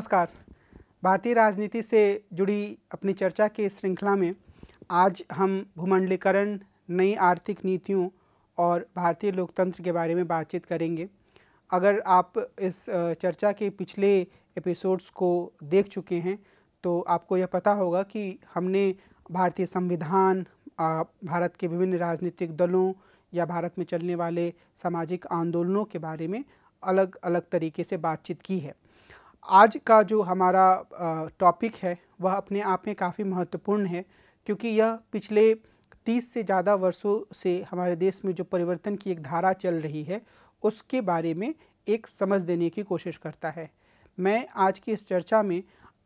नमस्कार। भारतीय राजनीति से जुड़ी अपनी चर्चा के श्रृंखला में आज हम भूमंडलीकरण, नई आर्थिक नीतियों और भारतीय लोकतंत्र के बारे में बातचीत करेंगे। अगर आप इस चर्चा के पिछले एपिसोड्स को देख चुके हैं तो आपको यह पता होगा कि हमने भारतीय संविधान भारत के विभिन्न राजनीतिक दलों या भारत में चलने वाले सामाजिक आंदोलनों के बारे में अलग अलग तरीके से बातचीत की है। आज का जो हमारा टॉपिक है, वह अपने आप में काफ़ी महत्वपूर्ण है, क्योंकि यह पिछले 30 से ज़्यादा वर्षों से हमारे देश में जो परिवर्तन की एक धारा चल रही है, उसके बारे में एक समझ देने की कोशिश करता है। मैं आज की इस चर्चा में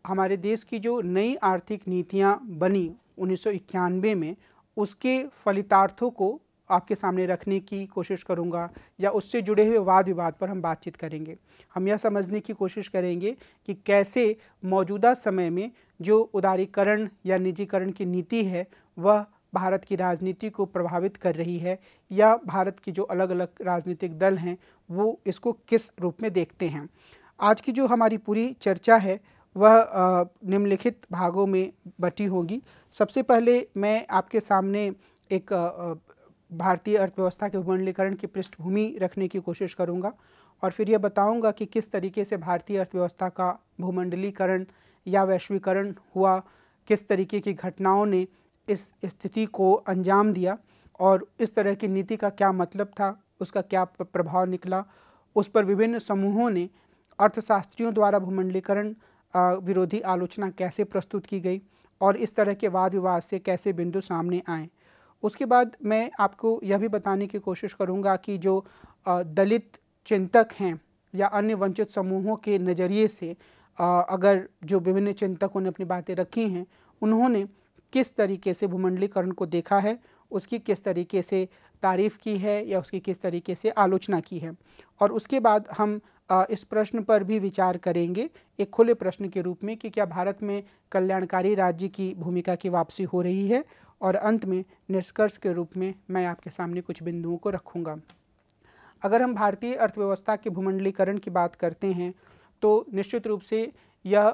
हमारे देश की जो नई आर्थिक नीतियाँ बनी उन्नीस सौ इक्यानवे में, उसके फलितार्थों को आपके सामने रखने की कोशिश करूँगा या उससे जुड़े हुए वाद विवाद पर हम बातचीत करेंगे। हम यह समझने की कोशिश करेंगे कि कैसे मौजूदा समय में जो उदारीकरण या निजीकरण की नीति है, वह भारत की राजनीति को प्रभावित कर रही है या भारत की जो अलग अलग राजनीतिक दल हैं, वो इसको किस रूप में देखते हैं। आज की जो हमारी पूरी चर्चा है, वह निम्नलिखित भागों में बटी होगी। सबसे पहले मैं आपके सामने एक भारतीय अर्थव्यवस्था के भूमंडलीकरण की पृष्ठभूमि रखने की कोशिश करूँगा और फिर यह बताऊँगा कि किस तरीके से भारतीय अर्थव्यवस्था का भूमंडलीकरण या वैश्वीकरण हुआ, किस तरीके की घटनाओं ने इस स्थिति को अंजाम दिया और इस तरह की नीति का क्या मतलब था, उसका क्या प्रभाव निकला, उस पर विभिन्न समूहों ने अर्थशास्त्रियों द्वारा भूमंडलीकरण विरोधी आलोचना कैसे प्रस्तुत की गई और इस तरह के वाद विवाद से कैसे बिंदु सामने आए। उसके बाद मैं आपको यह भी बताने की कोशिश करूँगा कि जो दलित चिंतक हैं या अन्य वंचित समूहों के नज़रिए से अगर जो विभिन्न चिंतकों ने अपनी बातें रखी हैं, उन्होंने किस तरीके से भूमंडलीकरण को देखा है, उसकी किस तरीके से तारीफ़ की है या उसकी किस तरीके से आलोचना की है। और उसके बाद हम इस प्रश्न पर भी विचार करेंगे। एक खुले प्रश्न के रूप में कि क्या भारत में कल्याणकारी राज्य की भूमिका की वापसी हो रही है? और अंत में निष्कर्ष के रूप में मैं आपके सामने कुछ बिंदुओं को रखूँगा। अगर हम भारतीय अर्थव्यवस्था के भूमंडलीकरण की बात करते हैं तो निश्चित रूप से यह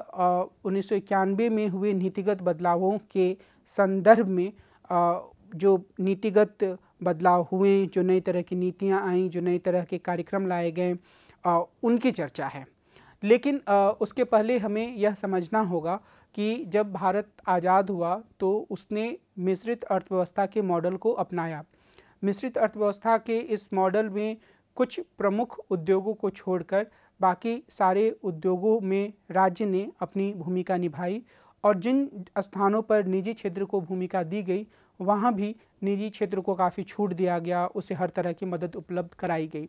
उन्नीस सौ इक्यानवे में हुए नीतिगत बदलावों के संदर्भ में अ, जो नीतिगत बदलाव हुए जो नई तरह की नीतियाँ आईं जो नई तरह के कार्यक्रम लाए गए उनकी चर्चा है। लेकिन उसके पहले हमें यह समझना होगा कि जब भारत आज़ाद हुआ तो उसने मिश्रित अर्थव्यवस्था के मॉडल को अपनाया। मिश्रित अर्थव्यवस्था के इस मॉडल में कुछ प्रमुख उद्योगों को छोड़कर बाकी सारे उद्योगों में राज्य ने अपनी भूमिका निभाई और जिन स्थानों पर निजी क्षेत्र को भूमिका दी गई, वहाँ भी निजी क्षेत्र को काफ़ी छूट दिया गया, उसे हर तरह की मदद उपलब्ध कराई गई।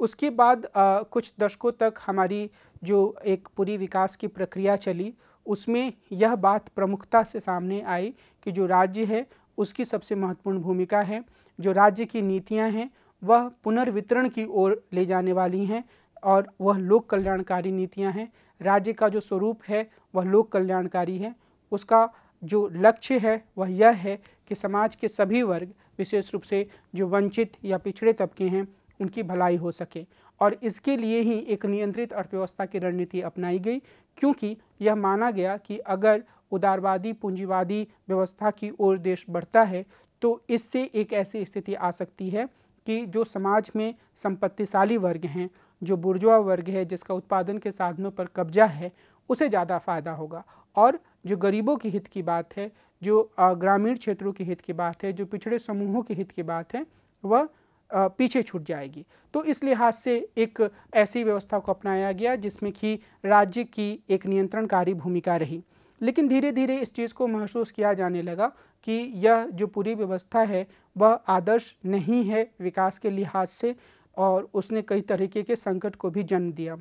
उसके बाद अ, कुछ दशकों तक हमारी जो एक पूरी विकास की प्रक्रिया चली उसमें यह बात प्रमुखता से सामने आई कि जो राज्य है उसकी सबसे महत्वपूर्ण भूमिका है जो राज्य की नीतियाँ हैं वह पुनर्वितरण की ओर ले जाने वाली हैं और वह लोक कल्याणकारी नीतियाँ हैं। राज्य का जो स्वरूप है वह लोक कल्याणकारी है। उसका जो लक्ष्य है वह यह है कि समाज के सभी वर्ग विशेष रूप से जो वंचित या पिछड़े तबके हैं उनकी भलाई हो सके। और इसके लिए ही एक नियंत्रित अर्थव्यवस्था की रणनीति अपनाई गई, क्योंकि यह माना गया कि अगर उदारवादी, पूंजीवादी व्यवस्था की ओर देश बढ़ता है तो इससे एक ऐसी स्थिति आ सकती है कि जो समाज में संपत्तिशाली वर्ग हैं, जो बुर्जुआ वर्ग है, जिसका उत्पादन के साधनों पर कब्जा है, उसे ज़्यादा फ़ायदा होगा। और जो गरीबों के हित की बात है, जो ग्रामीण क्षेत्रों के हित की बात है, जो पिछड़े समूहों के हित की बात है, वह पीछे छूट जाएगी। तो इस लिहाज से एक ऐसी व्यवस्था को अपनाया गया जिसमें कि राज्य की एक नियंत्रणकारी भूमिका रही। लेकिन धीरे धीरे इस चीज़ को महसूस किया जाने लगा कि यह जो पूरी व्यवस्था है, वह आदर्श नहीं है विकास के लिहाज से और उसने कई तरीके के संकट को भी जन्म दिया।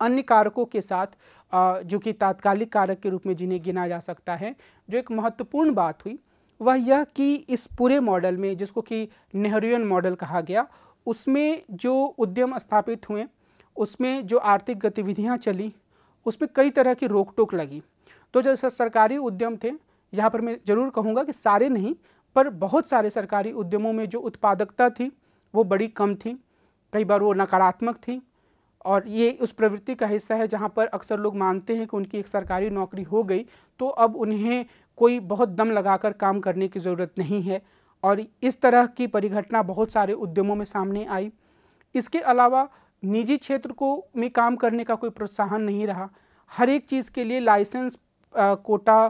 अन्य कारकों के साथ जो कि तात्कालिक कारक के रूप में जिन्हें गिना जा सकता है, जो एक महत्वपूर्ण बात हुई वह यह कि इस पूरे मॉडल में, जिसको कि नेहरूयन मॉडल कहा गया, उसमें जो उद्यम स्थापित हुए, उसमें जो आर्थिक गतिविधियाँ चली, उसमें कई तरह की रोक टोक लगी। तो जैसे सरकारी उद्यम थे, यहाँ पर मैं ज़रूर कहूँगा कि सारे नहीं, पर बहुत सारे सरकारी उद्यमों में जो उत्पादकता थी, वो बड़ी कम थी, कई बार वो नकारात्मक थी, और ये उस प्रवृत्ति का हिस्सा है जहाँ पर अक्सर लोग मानते हैं कि उनकी एक सरकारी नौकरी हो गई तो अब उन्हें कोई बहुत दम लगाकर काम करने की ज़रूरत नहीं है। और इस तरह की परिघटना बहुत सारे उद्यमों में सामने आई। इसके अलावा निजी क्षेत्र को में काम करने का कोई प्रोत्साहन नहीं रहा। हर एक चीज़ के लिए लाइसेंस कोटा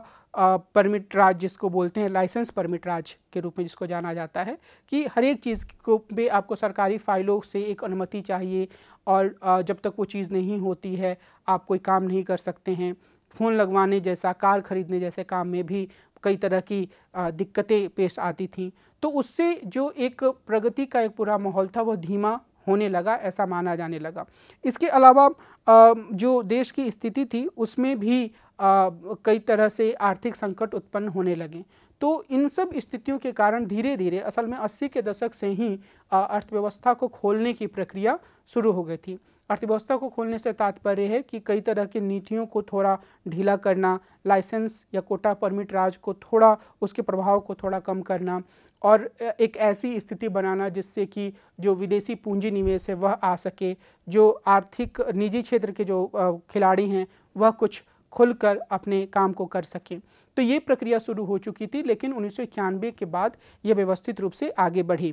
परमिट राज जिसको बोलते हैं, लाइसेंस परमिट राज के रूप में जिसको जाना जाता है कि हर एक चीज़ को पे आपको सरकारी फाइलों से एक अनुमति चाहिए और जब तक वो चीज़ नहीं होती है, आप कोई काम नहीं कर सकते हैं। फ़ोन लगवाने जैसा, कार खरीदने जैसे काम में भी कई तरह की दिक्कतें पेश आती थीं। तो उससे जो एक प्रगति का एक पूरा माहौल था वह धीमा होने लगा, ऐसा माना जाने लगा। इसके अलावा जो देश की स्थिति थी, उसमें भी कई तरह से आर्थिक संकट उत्पन्न होने लगे। तो इन सब स्थितियों के कारण धीरे धीरे असल में 80 के दशक से ही अर्थव्यवस्था को खोलने की प्रक्रिया शुरू हो गई थी। अर्थव्यवस्था को खोलने से तात्पर्य है कि कई तरह की नीतियों को थोड़ा ढीला करना, लाइसेंस या कोटा परमिट राज को थोड़ा, उसके प्रभाव को थोड़ा कम करना और एक ऐसी स्थिति बनाना जिससे कि जो विदेशी पूंजी निवेश है वह आ सके, जो आर्थिक निजी क्षेत्र के जो खिलाड़ी हैं वह कुछ खुलकर अपने काम को कर सकें। तो ये प्रक्रिया शुरू हो चुकी थी, लेकिन उन्नीस सौ इक्यानवे के बाद यह व्यवस्थित रूप से आगे बढ़ी।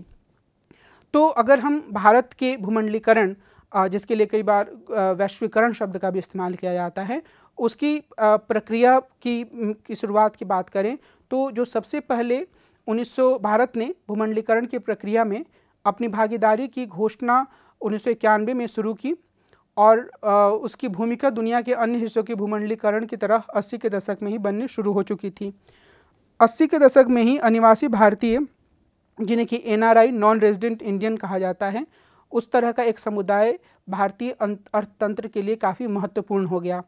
तो अगर हम भारत के भूमंडलीकरण जिसके लिए कई बार वैश्वीकरण शब्द का भी इस्तेमाल किया जाता है उसकी प्रक्रिया की, की शुरुआत की बात करें तो जो सबसे पहले 1900 भारत ने भूमंडलीकरण की प्रक्रिया में अपनी भागीदारी की घोषणा उन्नीस सौ इक्यानवे में शुरू की और उसकी भूमिका दुनिया के अन्य हिस्सों के भूमंडलीकरण की तरह 80 के दशक में ही बननी शुरू हो चुकी थी। 80 के दशक में ही अनिवासी भारतीय जिन्हें कि एनआरआई नॉन रेजिडेंट इंडियन कहा जाता है उस तरह का एक समुदाय भारतीय अर्थतंत्र के लिए काफ़ी महत्वपूर्ण हो गया।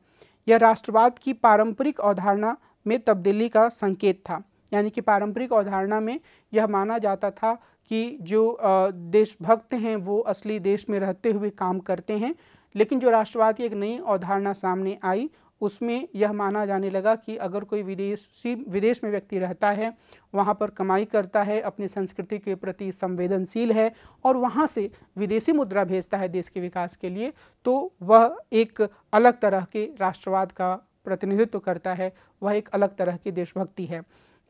यह राष्ट्रवाद की पारंपरिक अवधारणा में तब्दीली का संकेत था। यानी कि पारंपरिक अवधारणा में यह माना जाता था कि जो देशभक्त हैं, वो असली देश में रहते हुए काम करते हैं, लेकिन जो राष्ट्रवाद की एक नई अवधारणा सामने आई उसमें यह माना जाने लगा कि अगर कोई विदेशी, विदेश में व्यक्ति रहता है, वहाँ पर कमाई करता है, अपनी संस्कृति के प्रति संवेदनशील है और वहाँ से विदेशी मुद्रा भेजता है देश के विकास के लिए तो वह एक अलग तरह के राष्ट्रवाद का प्रतिनिधित्व करता है। वह एक अलग तरह की देशभक्ति है।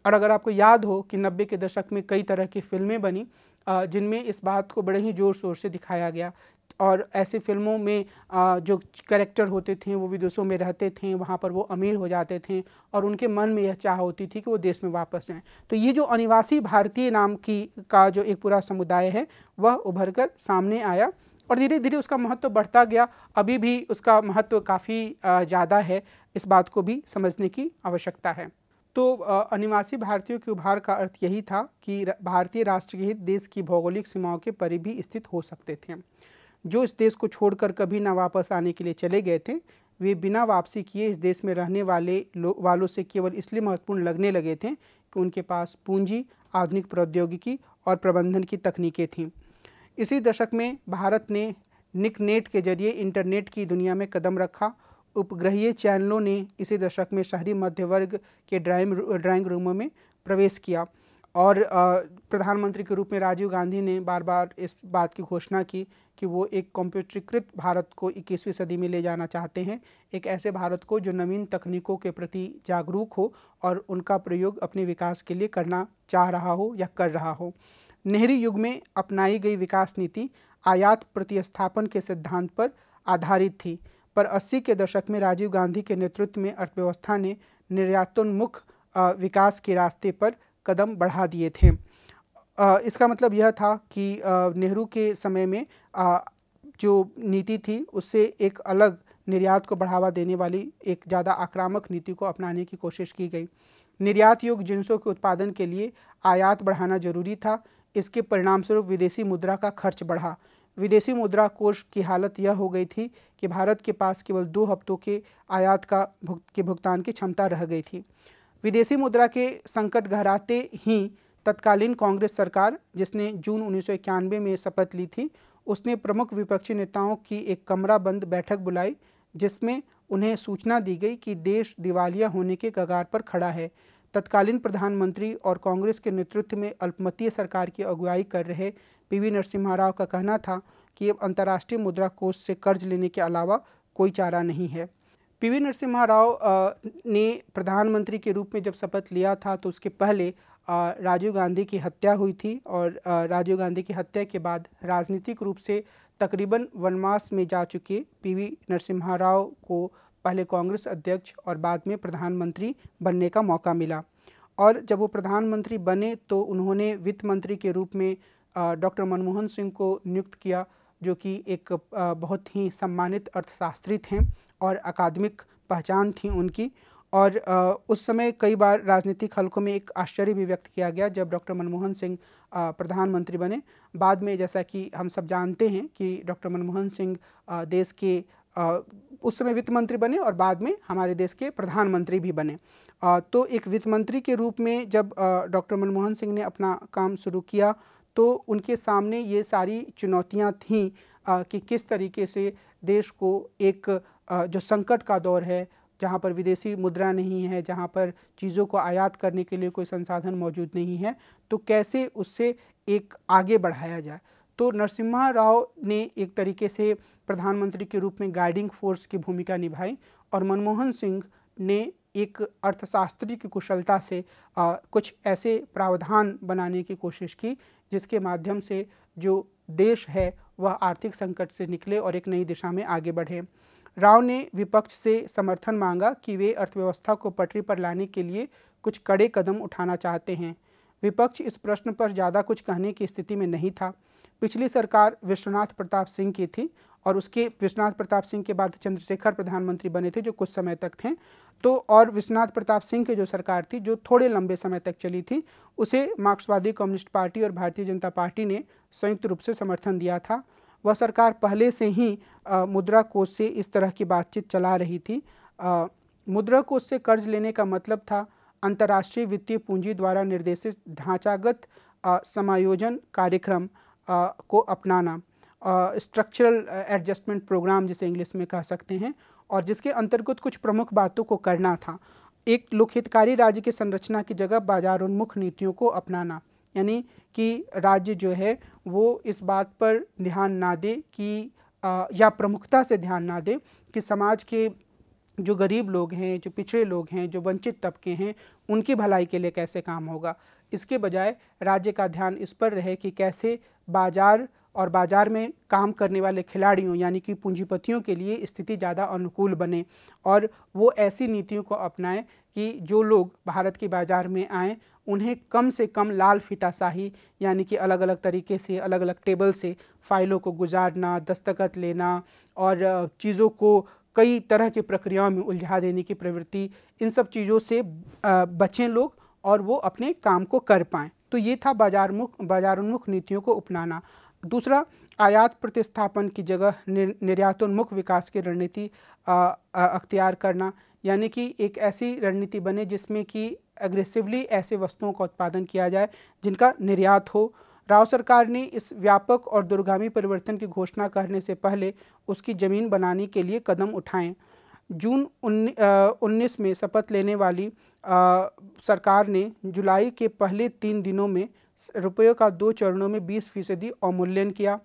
और अगर आपको याद हो कि नब्बे के दशक में कई तरह की फ़िल्में बनी जिनमें इस बात को बड़े ही ज़ोर शोर से दिखाया गया और ऐसी फ़िल्मों में जो करेक्टर होते थे, वो विदेशों में रहते थे, वहाँ पर वो अमीर हो जाते थे और उनके मन में यह चाह होती थी कि वो देश में वापस आएँ तो ये जो अनिवासी भारतीय नाम की, का जो एक पूरा समुदाय है, वह उभर कर सामने आया और धीरे धीरे उसका महत्व बढ़ता गया। अभी भी उसका महत्व काफ़ी ज़्यादा है, इस बात को भी समझने की आवश्यकता है। तो अनिवासी भारतीयों के उभार का अर्थ यही था कि भारतीय राष्ट्र के हित देश की भौगोलिक सीमाओं के परि भी स्थित हो सकते थे। जो इस देश को छोड़कर कभी ना वापस आने के लिए चले गए थे, वे बिना वापसी किए इस देश में रहने वाले वालों से केवल इसलिए महत्वपूर्ण लगने लगे थे कि उनके पास पूंजी, आधुनिक प्रौद्योगिकी और प्रबंधन की तकनीकें थीं। इसी दशक में भारत ने निक नेट के ज़रिए इंटरनेट की दुनिया में कदम रखा। उपग्रहीय चैनलों ने इसी दशक में शहरी मध्य वर्ग के ड्राइंग ड्राइंग रूमों में प्रवेश किया। और प्रधानमंत्री के रूप में राजीव गांधी ने बार बार इस बात की घोषणा की कि वो एक कंप्यूटरीकृत भारत को 21वीं सदी में ले जाना चाहते हैं। एक ऐसे भारत को जो नवीन तकनीकों के प्रति जागरूक हो और उनका प्रयोग अपने विकास के लिए करना चाह रहा हो या कर रहा हो। नेहरू युग में अपनाई गई विकास नीति आयात प्रतिस्थापन के सिद्धांत पर आधारित थी, पर 80 के दशक में राजीव गांधी के नेतृत्व में अर्थव्यवस्था ने निर्यातोन्मुख विकास के रास्ते पर कदम बढ़ा दिए थे। इसका मतलब यह था कि नेहरू के समय में जो नीति थी उससे एक अलग निर्यात को बढ़ावा देने वाली एक ज़्यादा आक्रामक नीति को अपनाने की कोशिश की गई। निर्यात योग्य जिनसों के उत्पादन के लिए आयात बढ़ाना ज़रूरी था इसके परिणामस्वरूप विदेशी मुद्रा का खर्च बढ़ा। विदेशी मुद्रा कोष की हालत यह हो गई थी कि भारत के पास केवल दो हफ्तों के आयात का भुग, के भुगतान की क्षमता रह गई थी। विदेशी मुद्रा के संकट गहराते ही तत्कालीन कांग्रेस सरकार, जिसने जून उन्नीस सौ इक्यानवे में शपथ ली थी, उसने प्रमुख विपक्षी नेताओं की एक कमरा बंद बैठक बुलाई, जिसमें उन्हें सूचना दी गई कि देश दिवालिया होने के कगार पर खड़ा है। तत्कालीन प्रधानमंत्री और कांग्रेस के नेतृत्व में अल्पमतीय सरकार की अगुवाई कर रहे पीवी नरसिम्हा राव का कहना था कि अब अंतर्राष्ट्रीय मुद्रा कोष से कर्ज लेने के अलावा कोई चारा नहीं है। पीवी नरसिम्हा राव ने प्रधानमंत्री के रूप में जब शपथ लिया था तो उसके पहले राजीव गांधी की हत्या हुई थी और राजीव गांधी की हत्या के बाद राजनीतिक रूप से तकरीबन वनवास में जा चुके पीवी नरसिम्हा राव को पहले कांग्रेस अध्यक्ष और बाद में प्रधानमंत्री बनने का मौका मिला। और जब वो प्रधानमंत्री बने तो उन्होंने वित्त मंत्री के रूप में डॉक्टर मनमोहन सिंह को नियुक्त किया। जो कि एक बहुत ही सम्मानित अर्थशास्त्री थे और अकादमिक पहचान थी उनकी। और उस समय कई बार राजनीतिक हलकों में एक आश्चर्य भी व्यक्त किया गया जब डॉक्टर मनमोहन सिंह प्रधानमंत्री बने। बाद में जैसा कि हम सब जानते हैं कि डॉक्टर मनमोहन सिंह देश के उस समय वित्त मंत्री बने और बाद में हमारे देश के प्रधानमंत्री भी बने। तो एक वित्त मंत्री के रूप में जब डॉक्टर मनमोहन सिंह ने अपना काम शुरू किया तो उनके सामने ये सारी चुनौतियाँ थीं कि किस तरीके से देश को एक जो संकट का दौर है जहाँ पर विदेशी मुद्रा नहीं है जहाँ पर चीज़ों को आयात करने के लिए कोई संसाधन मौजूद नहीं है तो कैसे उससे एक आगे बढ़ाया जाए? तो नरसिम्हा राव ने एक तरीके से प्रधानमंत्री के रूप में गाइडिंग फोर्स की भूमिका निभाई और मनमोहन सिंह ने एक अर्थशास्त्री की कुशलता से आ, कुछ ऐसे प्रावधान बनाने की कोशिश की जिसके माध्यम से जो देश है, वह आर्थिक संकट से निकले और एक नई दिशा में आगे बढ़े। राव ने विपक्ष से समर्थन मांगा कि वे अर्थव्यवस्था को पटरी पर लाने के लिए कुछ कड़े कदम उठाना चाहते हैं। विपक्ष इस प्रश्न पर ज़्यादा कुछ कहने की स्थिति में नहीं था। पिछली सरकार विश्वनाथ प्रताप सिंह की थी और उसके विश्वनाथ प्रताप सिंह के बाद चंद्रशेखर प्रधानमंत्री बने थे जो कुछ समय तक थे। तो और विश्वनाथ प्रताप सिंह की जो सरकार थी जो थोड़े लंबे समय तक चली थी उसे मार्क्सवादी कम्युनिस्ट पार्टी और भारतीय जनता पार्टी ने संयुक्त रूप से समर्थन दिया था। वह सरकार पहले से ही आ, मुद्रा कोष से इस तरह की बातचीत चला रही थी। आ, मुद्रा कोष से कर्ज लेने का मतलब था अंतर्राष्ट्रीय वित्तीय पूंजी द्वारा निर्देशित ढांचागत समायोजन कार्यक्रम को अपनाना। स्ट्रक्चरल एडजस्टमेंट प्रोग्राम जिसे इंग्लिश में कह सकते हैं और जिसके अंतर्गत कुछ प्रमुख बातों को करना था। एक लोकहितकारी राज्य की संरचना की जगह बाज़ार उन्मुख नीतियों को अपनाना, यानी कि राज्य जो है वो इस बात पर ध्यान ना दे कि या प्रमुखता से ध्यान ना दे कि समाज के जो गरीब लोग हैं, जो पिछड़े लोग हैं, जो वंचित तबके हैं, उनकी भलाई के लिए कैसे काम होगा। इसके बजाय राज्य का ध्यान इस पर रहे कि कैसे बाज़ार और बाज़ार में काम करने वाले खिलाड़ियों, यानी कि पूंजीपतियों के लिए स्थिति ज़्यादा अनुकूल बने और वो ऐसी नीतियों को अपनाएँ कि जो लोग भारत के बाज़ार में आएँ, उन्हें कम से कम लाल फिताशाही, यानी कि अलग अलग तरीके से अलग अलग टेबल से फाइलों को गुजारना, दस्तखत लेना और चीज़ों को कई तरह की प्रक्रियाओं में उलझा देने की प्रवृत्ति, इन सब चीज़ों से बचें लोग और वो अपने काम को कर पाएँ। तो ये था बाजारमुख बाजारोन्मुख नीतियों को अपनाना। दूसरा आयात प्रतिस्थापन की जगह निर्यातोन्मुख विकास की रणनीति अख्तियार करना। यानी कि एक ऐसी रणनीति बने जिसमें कि एग्रेसिवली ऐसे वस्तुओं का उत्पादन किया जाए जिनका निर्यात हो। राव सरकार ने इस व्यापक और दुर्गामी परिवर्तन की घोषणा करने से पहले उसकी ज़मीन बनाने के लिए कदम उठाएँ। जून उन्नीस में शपथ लेने वाली आ, सरकार ने जुलाई के पहले तीन दिनों में रुपयों का दो चरणों में 20 फ़ीसदी अवमूल्यन किया।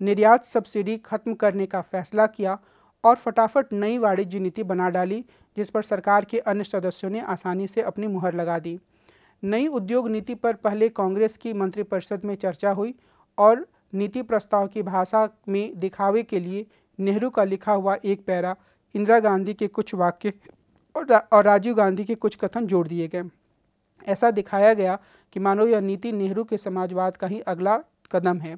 निर्यात सब्सिडी खत्म करने का फैसला किया और फटाफट नई वाणिज्य नीति बना डाली जिस पर सरकार के अन्य सदस्यों ने आसानी से अपनी मुहर लगा दी। नई उद्योग नीति पर पहले कांग्रेस की मंत्रिपरिषद में चर्चा हुई और नीति प्रस्ताव की भाषा में दिखावे के लिए नेहरू का लिखा हुआ एक पैरा इंदिरा गांधी के कुछ वाक्य और, राजीव गांधी के कुछ कथन जोड़ दिए गए। ऐसा दिखाया गया कि मानो यह नीति नेहरू के समाजवाद का ही अगला कदम है।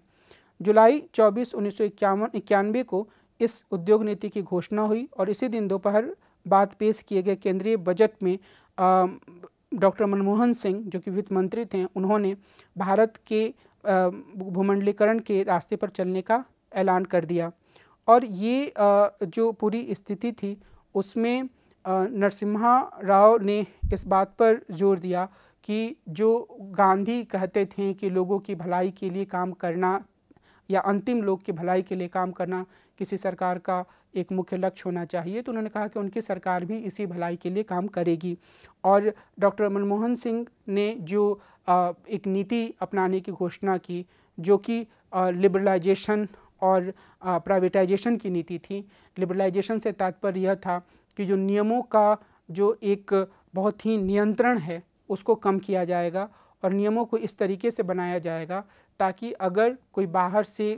जुलाई 24 उन्नीस इक्यानवे को इस उद्योग नीति की घोषणा हुई और इसी दिन दोपहर बाद पेश किए गए केंद्रीय बजट में डॉक्टर मनमोहन सिंह, जो कि वित्त मंत्री थे, उन्होंने भारत के भूमंडलीकरण के रास्ते पर चलने का ऐलान कर दिया। और ये जो पूरी स्थिति थी, उसमें नरसिम्हा राव ने इस बात पर ज़ोर दिया कि जो गांधी कहते थे कि लोगों की भलाई के लिए काम करना या अंतिम लोग की भलाई के लिए काम करना किसी सरकार का एक मुख्य लक्ष्य होना चाहिए तो उन्होंने कहा कि उनकी सरकार भी इसी भलाई के लिए काम करेगी। और डॉक्टर मनमोहन सिंह ने जो एक नीति अपनाने की घोषणा की, जो कि लिबरलाइजेशन और प्राइवेटाइजेशन की नीति थी। लिबरलाइजेशन से तात्पर्य यह था कि जो नियमों का जो एक बहुत ही नियंत्रण है, उसको कम किया जाएगा और नियमों को इस तरीके से बनाया जाएगा ताकि अगर कोई बाहर से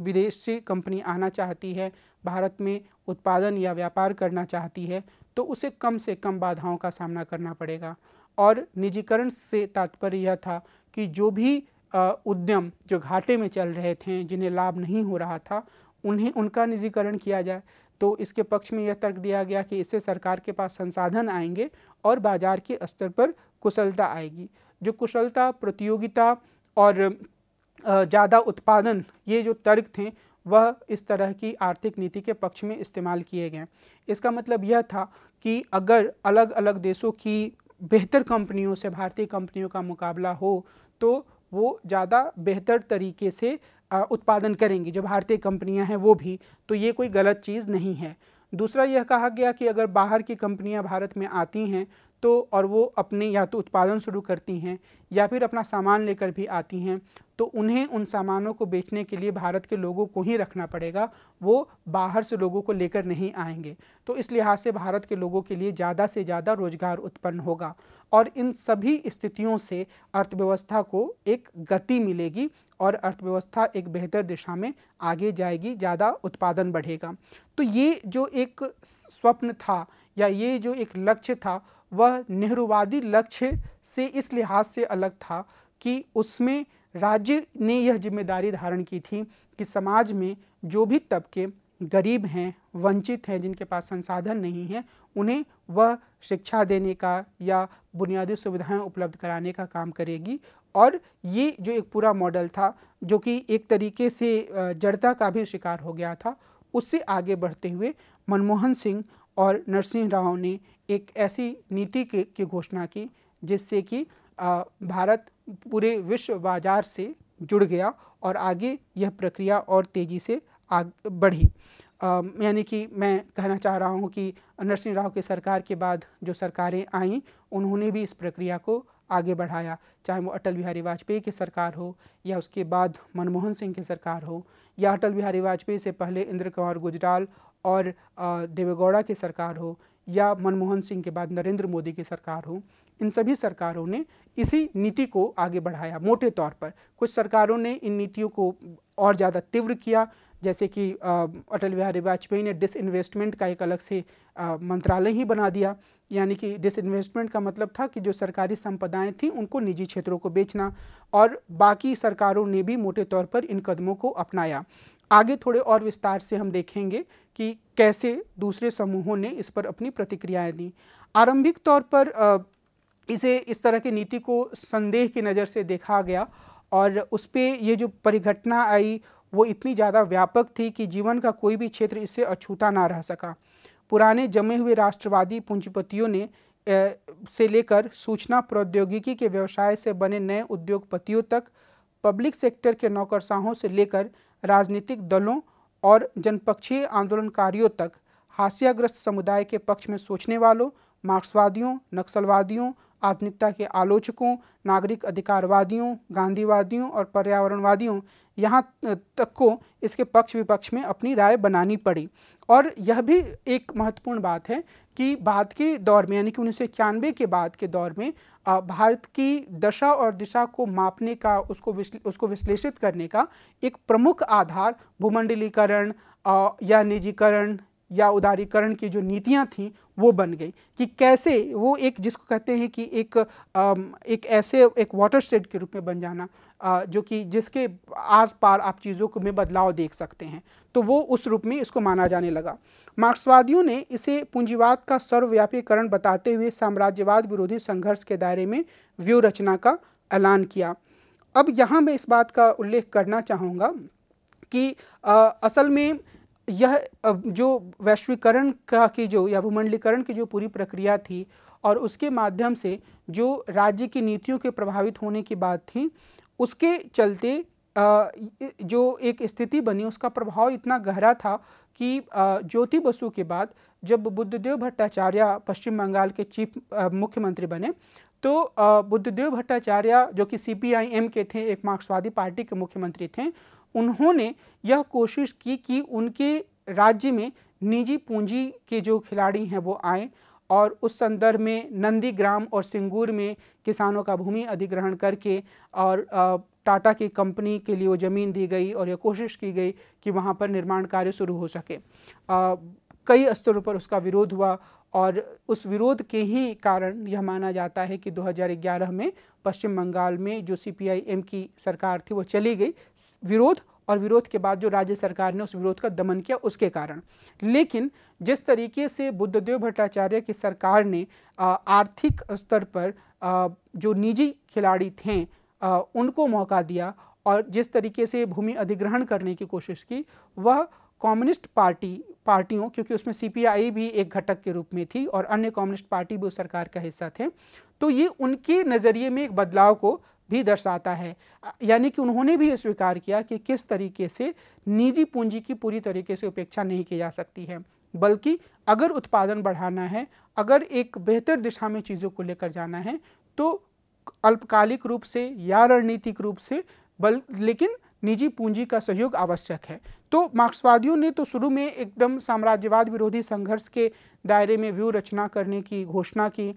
विदेशी कंपनी आना चाहती है, भारत में उत्पादन या व्यापार करना चाहती है तो उसे कम से कम बाधाओं का सामना करना पड़ेगा। और निजीकरण से तात्पर्य यह था कि जो भी उद्यम जो घाटे में चल रहे थे, जिन्हें लाभ नहीं हो रहा था, उन्हें, उनका निजीकरण किया जाए। तो इसके पक्ष में यह तर्क दिया गया कि इससे सरकार के पास संसाधन आएँगे और बाज़ार के स्तर पर कुशलता आएगी। जो कुशलता, प्रतियोगिता और ज़्यादा उत्पादन, ये जो तर्क थे, वह इस तरह की आर्थिक नीति के पक्ष में इस्तेमाल किए गए। इसका मतलब यह था कि अगर अलग अलग देशों की बेहतर कंपनियों से, भारतीय कंपनियों का मुकाबला हो तो वो ज़्यादा बेहतर तरीके से उत्पादन करेंगी, जो भारतीय कंपनियाँ हैं वो भी तो ये कोई गलत चीज़ नहीं है। दूसरा यह कहा गया कि अगर बाहर की कंपनियाँ भारत में आती हैं तो और वो अपने या तो उत्पादन शुरू करती हैं, या फिर अपना सामान लेकर भी आती हैं तो उन्हें उन सामानों को बेचने के लिए भारत के लोगों को ही रखना पड़ेगा, वो बाहर से लोगों को लेकर नहीं आएँगे। तो इस लिहाज से भारत के लोगों के लिए ज़्यादा से ज़्यादा रोज़गार उत्पन्न होगा, और इन सभी स्थितियों से अर्थव्यवस्था को एक गति मिलेगी और अर्थव्यवस्था एक बेहतर दिशा में आगे जाएगी, ज़्यादा उत्पादन बढ़ेगा। तो ये जो एक स्वप्न था या ये जो एक लक्ष्य था, वह नेहरूवादी लक्ष्य से इस लिहाज से अलग था कि उसमें राज्य ने यह ज़िम्मेदारी धारण की थी कि समाज में जो भी तबके गरीब हैं, वंचित हैं, जिनके पास संसाधन नहीं हैं, उन्हें वह शिक्षा देने का या बुनियादी सुविधाएँ उपलब्ध कराने का काम करेगी। और ये जो एक पूरा मॉडल था, जो कि एक तरीके से जड़ता का भी शिकार हो गया था, उससे आगे बढ़ते हुए मनमोहन सिंह और नरसिंह राव ने एक ऐसी नीति के, की घोषणा की, जिससे कि भारत पूरे विश्व बाज़ार से जुड़ गया और आगे यह प्रक्रिया और तेज़ी से आग, बढ़ी। यानी कि मैं कहना चाह रहा हूँ कि नरसिंह राव की सरकार के बाद जो सरकारें आईं, उन्होंने भी इस प्रक्रिया को आगे बढ़ाया, चाहे वो अटल बिहारी वाजपेयी की सरकार हो या उसके बाद मनमोहन सिंह की सरकार हो, या अटल बिहारी वाजपेयी से पहले इंद्र कुमार गुजराल और देवेगौड़ा की सरकार हो या मनमोहन सिंह के बाद नरेंद्र मोदी की सरकार हो, इन सभी सरकारों ने इसी नीति को आगे बढ़ाया मोटे तौर पर। कुछ सरकारों ने इन नीतियों को और ज़्यादा तीव्र किया, जैसे कि अटल बिहारी वाजपेयी ने डिसइन्वेस्टमेंट का एक अलग से मंत्रालय ही बना दिया यानी कि डिसइन्वेस्टमेंट का मतलब था कि जो सरकारी संपदाएँ थीं, उनको निजी क्षेत्रों को बेचना और बाकी सरकारों ने भी मोटे तौर पर इन कदमों को अपनाया। आगे थोड़े और विस्तार से हम देखेंगे कि कैसे दूसरे समूहों ने इस पर अपनी प्रतिक्रियाएँ दी। आरंभिक तौर पर इसे इस तरह की नीति को संदेह की नज़र से देखा गया और उस पर ये जो परिघटना आई, वो इतनी ज़्यादा व्यापक थी कि जीवन का कोई भी क्षेत्र इससे अछूता ना रह सका। पुराने जमे हुए राष्ट्रवादी पूंजीपतियों ने से लेकर सूचना प्रौद्योगिकी के व्यवसाय से बने नए उद्योगपतियों तक, पब्लिक सेक्टर के नौकरशाहों से लेकर राजनीतिक दलों और जनपक्षीय आंदोलनकारियों तक, हास्याग्रस्त समुदाय के पक्ष में सोचने वालों, मार्क्सवादियों, नक्सलवादियों आधुनिकता के आलोचकों, नागरिक अधिकारवादियों, गांधीवादियों और पर्यावरणवादियों, यहाँ तक को इसके पक्ष विपक्ष में अपनी राय बनानी पड़ी। और यह भी एक महत्वपूर्ण बात है कि बाद के दौर में, यानी कि उन्नीस सौ इक्यानवे के बाद के दौर में भारत की दशा और दिशा को मापने का, उसको उसको विश्लेषित करने का एक प्रमुख आधार भूमंडलीकरण या निजीकरण या उदारीकरण की जो नीतियाँ थीं वो बन गई कि कैसे वो एक जिसको कहते हैं कि एक एक ऐसे एक वाटर शेड के रूप में बन जाना जो कि जिसके आस पार आप चीज़ों में बदलाव देख सकते हैं। तो वो उस रूप में इसको माना जाने लगा। मार्क्सवादियों ने इसे पूंजीवाद का सर्वव्यापीकरण बताते हुए साम्राज्यवाद विरोधी संघर्ष के दायरे में व्यू रचना का ऐलान किया। अब यहाँ मैं इस बात का उल्लेख करना चाहूँगा कि आ, असल में यह जो वैश्वीकरण का की जो, या भूमंडलीकरण की जो पूरी प्रक्रिया थी और उसके माध्यम से जो राज्य की नीतियों के प्रभावित होने की बात थी, उसके चलते जो एक स्थिति बनी, उसका प्रभाव इतना गहरा था कि ज्योति बसु के बाद जब बुद्धदेव भट्टाचार्य पश्चिम बंगाल के चीफ मुख्यमंत्री बने तो बुद्धदेव भट्टाचार्य जो कि सीपीआईएम के थे, एक मार्क्सवादी पार्टी के मुख्यमंत्री थे उन्होंने यह कोशिश की कि उनके राज्य में निजी पूंजी के जो खिलाड़ी हैं वो आए और उस संदर्भ में नंदीग्राम और सिंगूर में किसानों का भूमि अधिग्रहण करके और टाटा की कंपनी के लिए वो ज़मीन दी गई और यह कोशिश की गई कि वहाँ पर निर्माण कार्य शुरू हो सके। कई स्तरों पर उसका विरोध हुआ और उस विरोध के ही कारण यह माना जाता है कि 2011 में पश्चिम बंगाल में जो सीपीआईएम की सरकार थी वो चली गई। विरोध और विरोध के बाद जो राज्य सरकार ने उस विरोध का दमन किया उसके कारण। लेकिन जिस तरीके से बुद्धदेव भट्टाचार्य की सरकार ने आर्थिक स्तर पर जो निजी खिलाड़ी थे उनको मौका दिया और जिस तरीके से भूमि अधिग्रहण करने की कोशिश की, वह कम्युनिस्ट पार्टी, पार्टियों, क्योंकि उसमें सीपीआई भी एक घटक के रूप में थी और अन्य कम्युनिस्ट पार्टी भी उस सरकार का हिस्सा थे तो ये उनके नज़रिए में एक बदलाव को भी दर्शाता है। यानी कि उन्होंने भी ये स्वीकार किया कि किस तरीके से निजी पूंजी की पूरी तरीके से उपेक्षा नहीं की जा सकती है, बल्कि अगर उत्पादन बढ़ाना है, अगर एक बेहतर दिशा में चीज़ों को लेकर जाना है तो अल्पकालिक रूप से या रणनीतिक रूप से, बल, लेकिन निजी पूंजी का सहयोग आवश्यक है। तो मार्क्सवादियों ने तो शुरू में एकदम साम्राज्यवाद विरोधी संघर्ष के दायरे में व्यू रचना करने की घोषणा की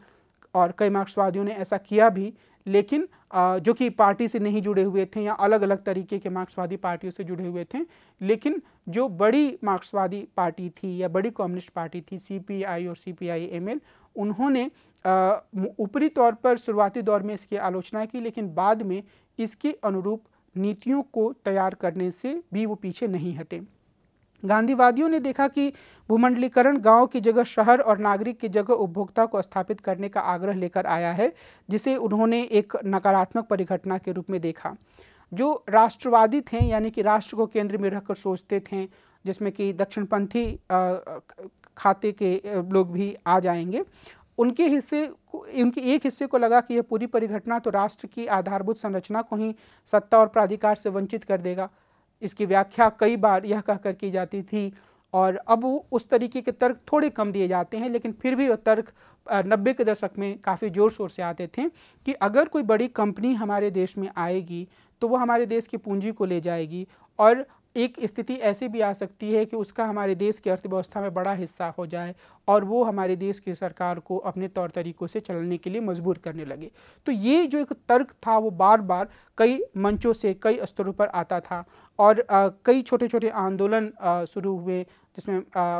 और कई मार्क्सवादियों ने ऐसा किया भी, लेकिन जो कि पार्टी से नहीं जुड़े हुए थे या अलग अलग तरीके के मार्क्सवादी पार्टियों से जुड़े हुए थे, लेकिन जो बड़ी मार्क्सवादी पार्टी थी या बड़ी कम्युनिस्ट पार्टी थी सीपीआई और सीपीआई-एमएल उन्होंने ऊपरी तौर पर शुरुआती दौर में इसकी आलोचना की, लेकिन बाद में इसके अनुरूप नीतियों को तैयार करने से भी वो पीछे नहीं हटे। गांधीवादियों ने देखा कि भूमंडलीकरण गाँव की जगह शहर और नागरिक की जगह उपभोक्ता को स्थापित करने का आग्रह लेकर आया है, जिसे उन्होंने एक नकारात्मक परिघटना के रूप में देखा। जो राष्ट्रवादी थे, यानी कि राष्ट्र को केंद्र में रखकर सोचते थे, जिसमें कि दक्षिणपंथी खाते के लोग भी आ जाएँगे उनके हिस्से उनके एक हिस्से को लगा कि यह पूरी परिघटना तो राष्ट्र की आधारभूत संरचना को ही सत्ता और प्राधिकार से वंचित कर देगा। इसकी व्याख्या कई बार यह कहकर की जाती थी और अब उस तरीके के तर्क थोड़े कम दिए जाते हैं, लेकिन फिर भी वह तर्क नब्बे के दशक में काफ़ी ज़ोर शोर से आते थे कि अगर कोई बड़ी कंपनी हमारे देश में आएगी तो वो हमारे देश की पूंजी को ले जाएगी और एक स्थिति ऐसी भी आ सकती है कि उसका हमारे देश की अर्थव्यवस्था में बड़ा हिस्सा हो जाए और वो हमारे देश की सरकार को अपने तौर तरीक़ों से चलने के लिए मजबूर करने लगे। तो ये जो एक तर्क था वो बार बार कई मंचों से कई स्तरों पर आता था और आ, कई छोटे छोटे आंदोलन शुरू हुए जिसमें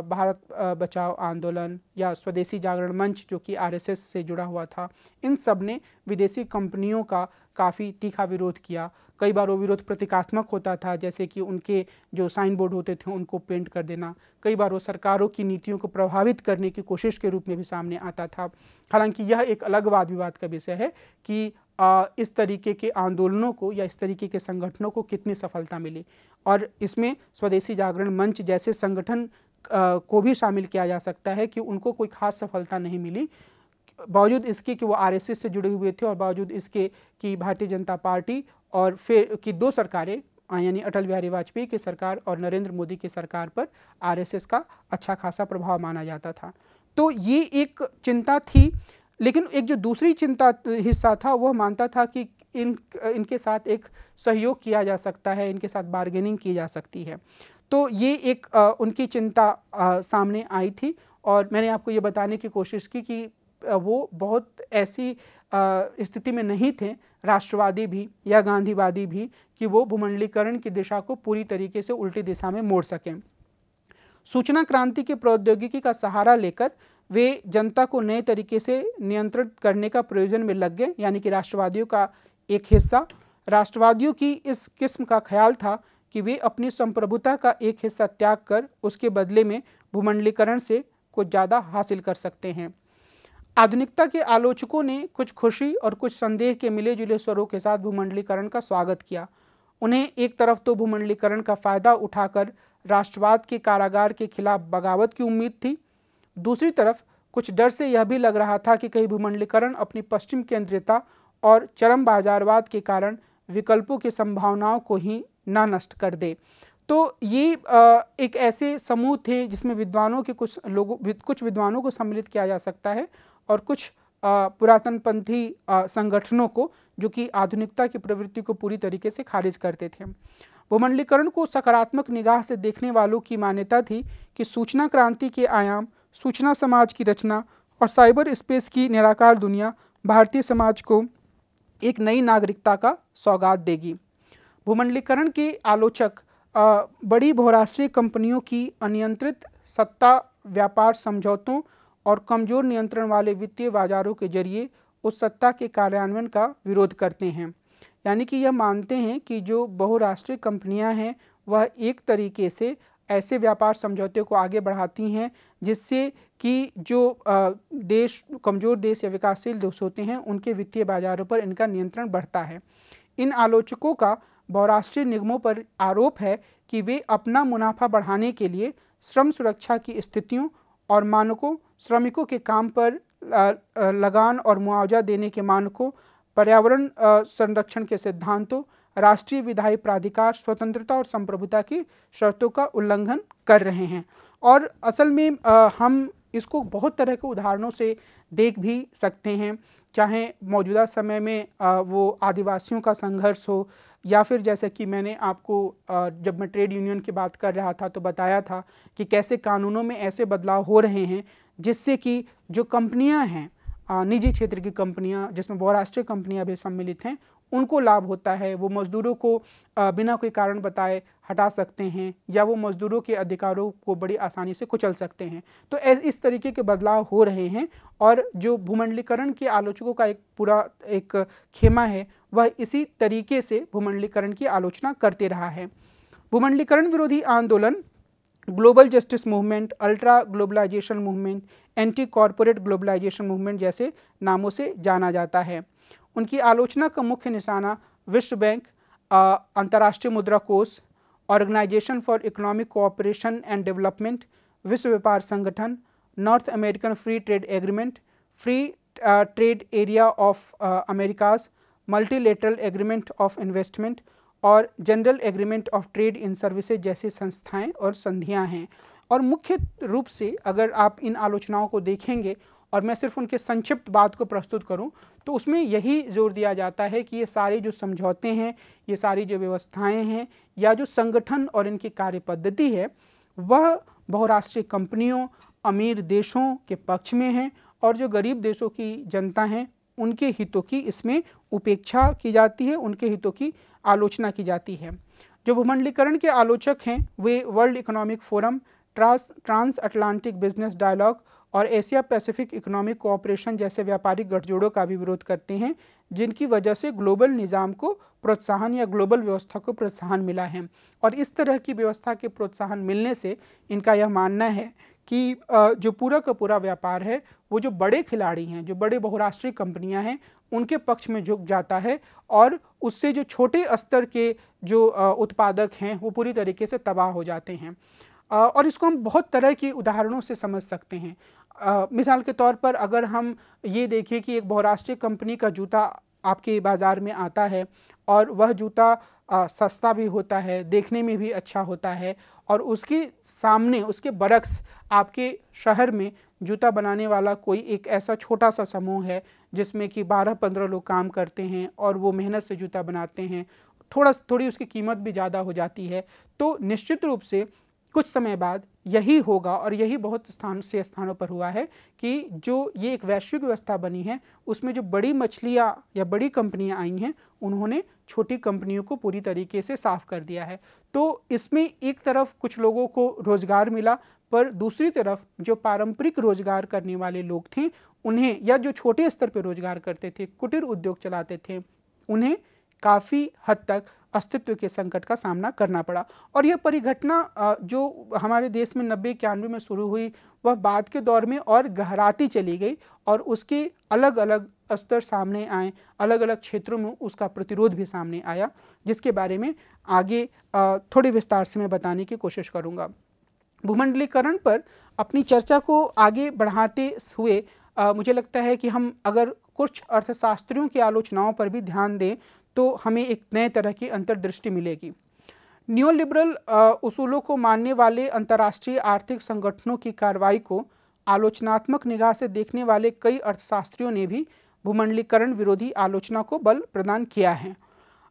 भारत बचाओ आंदोलन या स्वदेशी जागरण मंच जो कि आरएसएस से जुड़ा हुआ था इन सबने विदेशी कंपनियों का काफ़ी तीखा विरोध किया। कई बार वो विरोध प्रतीकात्मक होता था जैसे कि उनके जो साइन बोर्ड होते थे उनको पेंट कर देना। कई बार वो सरकारों की नीतियों को प्रभावित करने की कोशिश के रूप में भी सामने आता था। हालाँकि यह एक अलग वाद विवाद का विषय है कि इस तरीके के आंदोलनों को या इस तरीके के संगठनों को कितनी सफलता मिली। और इसमें स्वदेशी जागरण मंच जैसे संगठन को भी शामिल किया जा सकता है कि उनको कोई खास सफलता नहीं मिली। बावजूद इसके कि वो आरएसएस से जुड़े हुए थे और बावजूद इसके कि भारतीय जनता पार्टी और फिर की दो सरकारें यानी अटल बिहारी वाजपेयी की सरकार और नरेंद्र मोदी की सरकार पर आरएसएस का अच्छा खासा प्रभाव माना जाता था। तो ये एक चिंता थी लेकिन एक जो दूसरी चिंता हिस्सा था वह मानता था कि इन इनके साथ एक सहयोग किया जा सकता है इनके साथ बार्गेनिंग की जा सकती है। तो ये एक आ, उनकी चिंता आ, सामने आई थी और मैंने आपको ये बताने की कोशिश की कि वो बहुत ऐसी स्थिति में नहीं थे, राष्ट्रवादी भी या गांधीवादी भी, कि वो भूमंडलीकरण की दिशा को पूरी तरीके से उल्टी दिशा में मोड़ सकें। सूचना क्रांति की प्रौद्योगिकी का सहारा लेकर वे जनता को नए तरीके से नियंत्रित करने का प्रयोजन में लग गए, यानी कि राष्ट्रवादियों का एक हिस्सा। राष्ट्रवादियों की इस किस्म का ख्याल था कि वे अपनी संप्रभुता का एक हिस्सा त्याग कर उसके बदले में भूमंडलीकरण से कुछ ज़्यादा हासिल कर सकते हैं। आधुनिकता के आलोचकों ने कुछ खुशी और कुछ संदेह के मिले जुले स्वरों के साथ भूमंडलीकरण का स्वागत किया। उन्हें एक तरफ़ तो भूमंडलीकरण का फ़ायदा उठाकर राष्ट्रवाद के कारागार के खिलाफ बगावत की उम्मीद थी। दूसरी तरफ़, कुछ डर से यह भी लग रहा था कि कहीं भूमंडलीकरण अपनी पश्चिम केंद्रियता और चरम बाजारवाद के कारण विकल्पों की संभावनाओं को ही ना नष्ट कर दे। तो ये एक ऐसे समूह थे जिसमें विद्वानों के कुछ लोगों, कुछ विद्वानों को सम्मिलित किया जा सकता है और कुछ पुरातनपंथी संगठनों को, जो कि आधुनिकता की प्रवृत्ति को पूरी तरीके से खारिज करते थे। भूमंडलीकरण को सकारात्मक निगाह से देखने वालों की मान्यता थी कि सूचना क्रांति के आयाम, सूचना समाज की रचना और साइबर स्पेस की निराकार दुनिया भारतीय समाज को एक नई नागरिकता का सौगात देगी। भूमंडलीकरण के आलोचक बड़ी बहुराष्ट्रीय कंपनियों की अनियंत्रित सत्ता, व्यापार समझौतों और कमज़ोर नियंत्रण वाले वित्तीय बाजारों के ज़रिए उस सत्ता के कार्यान्वयन का विरोध करते हैं। यानी कि यह मानते हैं कि जो बहुराष्ट्रीय कंपनियाँ हैं, वह एक तरीके से ऐसे व्यापार समझौते को आगे बढ़ाती हैं, जिससे कि जो देश, कमज़ोर देश या विकासशील देश होते हैं, उनके वित्तीय बाजारों पर इनका नियंत्रण बढ़ता है। इन आलोचकों का बहुराष्ट्रीय निगमों पर आरोप है कि वे अपना मुनाफा बढ़ाने के लिए श्रम सुरक्षा की स्थितियों और मानकों श्रमिकों के काम पर लगान और मुआवजा देने के मानकों पर्यावरण संरक्षण के सिद्धांतों, राष्ट्रीय विधायी प्राधिकार, स्वतंत्रता और संप्रभुता की शर्तों का उल्लंघन कर रहे हैं। और असल में हम इसको बहुत तरह के उदाहरणों से देख भी सकते हैं। चाहे मौजूदा समय में वो आदिवासियों का संघर्ष हो या फिर जैसे कि मैंने आपको जब मैं ट्रेड यूनियन की बात कर रहा था तो बताया था कि कैसे कानूनों में ऐसे बदलाव हो रहे हैं जिससे कि जो कंपनियाँ हैं निजी क्षेत्र की कंपनियाँ, जिसमें बहुराष्ट्रीय कंपनियाँ भी सम्मिलित हैं उनको लाभ होता है, वो मज़दूरों को बिना कोई कारण बताए हटा सकते हैं या वो मज़दूरों के अधिकारों को बड़ी आसानी से कुचल सकते हैं। तो इस तरीके के बदलाव हो रहे हैं और जो भूमंडलीकरण के आलोचकों का एक पूरा, एक खेमा है, वह इसी तरीके से भूमंडलीकरण की आलोचना करते रहा है। भूमंडलीकरण विरोधी आंदोलन, global justice movement, ultra globalisation movement, anti corporate globalisation movement जैसे नामों से जाना जाता है। उनकी आलोचना का मुख्य निशाना विश्व बैंक अंतर्राष्ट्रीय मुद्रा कोष, organisation for economic cooperation and development, विश्व व्यापार संगठन, North American free trade agreement, free trade area of Americas multilateral agreement of investment और general agreement of trade in services जैसी संस्थाएँ और संधियाँ हैं। और मुख्य रूप से अगर आप इन आलोचनाओं को देखेंगे और मैं सिर्फ़ उनके संक्षिप्त बात को प्रस्तुत करूँ तो उसमें यही ज़ोर दिया जाता है कि ये सारे जो समझौते हैं, ये सारी जो व्यवस्थाएँ हैं या जो संगठन और इनकी कार्य पद्धति है, वह बहुराष्ट्रीय कंपनियों, अमीर देशों के पक्ष में हैं और जो गरीब देशों की जनता हैं, उनके हितों की इसमें उपेक्षा की जाती है, उनके हितों की आलोचना की जाती है। जो भूमंडलीकरण के आलोचक हैं, वे world economic forum, trans trans Atlantic business dialogue और एशिया पैसिफिक इकोनॉमिक कोऑपरेशन जैसे व्यापारिक गठजोड़ों का भी विरोध करते हैं, जिनकी वजह से ग्लोबल निज़ाम को प्रोत्साहन या ग्लोबल व्यवस्था को प्रोत्साहन मिला है। और इस तरह की व्यवस्था के प्रोत्साहन मिलने से इनका यह मानना है कि जो पूरा का पूरा व्यापार है, वो जो बड़े खिलाड़ी हैं, जो बड़े बहुराष्ट्रीय कंपनियाँ हैं, उनके पक्ष में झुक जाता है और उससे जो छोटे स्तर के जो उत्पादक हैं, वो पूरी तरीके से तबाह हो जाते हैं। और इसको हम बहुत तरह के उदाहरणों से समझ सकते हैं। मिसाल के तौर पर अगर हम ये देखें कि एक बहुराष्ट्रीय कंपनी का जूता आपके बाज़ार में आता है और वह जूता आ, सस्ता भी होता है देखने में भी अच्छा होता है और उसके सामने उसके बरक्स आपके शहर में जूता बनाने वाला कोई एक ऐसा छोटा सा समूह है जिसमें कि 12-15 लोग काम करते हैं और वो मेहनत से जूता बनाते हैं थोड़ा थोड़ी उसकी कीमत भी ज़्यादा हो जाती है तो निश्चित रूप से कुछ समय बाद यही होगा और यही बहुत स्थान, से स्थानों पर हुआ है कि जो ये एक वैश्विक व्यवस्था बनी है, उसमें जो बड़ी मछलियाँ या बड़ी कंपनियाँ आई हैं, उन्होंने छोटी कंपनियों को पूरी तरीके से साफ़ कर दिया है। तो इसमें एक तरफ़ कुछ लोगों को रोज़गार मिला, पर दूसरी तरफ़ जो पारंपरिक रोज़गार करने वाले लोग थे, उन्हें या जो छोटे स्तर पर रोज़गार करते थे, कुटीर उद्योग चलाते थे, उन्हें काफ़ी हद तक अस्तित्व के संकट का सामना करना पड़ा। और यह परिघटना जो हमारे देश में नब्बे इक्यानवे में शुरू हुई वह बाद के दौर में और गहराती चली गई और उसके अलग अलग स्तर सामने आए अलग अलग क्षेत्रों में उसका प्रतिरोध भी सामने आया जिसके बारे में आगे थोड़े विस्तार से मैं बताने की कोशिश करूँगा। भूमंडलीकरण पर अपनी चर्चा को आगे बढ़ाते हुए आ, मुझे लगता है कि हम अगर कुछ अर्थशास्त्रियों की आलोचनाओं पर भी ध्यान दें तो हमें एक नए तरह की अंतर्दृष्टि मिलेगी। न्यू लिबरल उसूलों को मानने वाले अंतर्राष्ट्रीय आर्थिक संगठनों की कार्रवाई को आलोचनात्मक निगाह से देखने वाले कई अर्थशास्त्रियों ने भी भूमंडलीकरण विरोधी आलोचना को बल प्रदान किया है।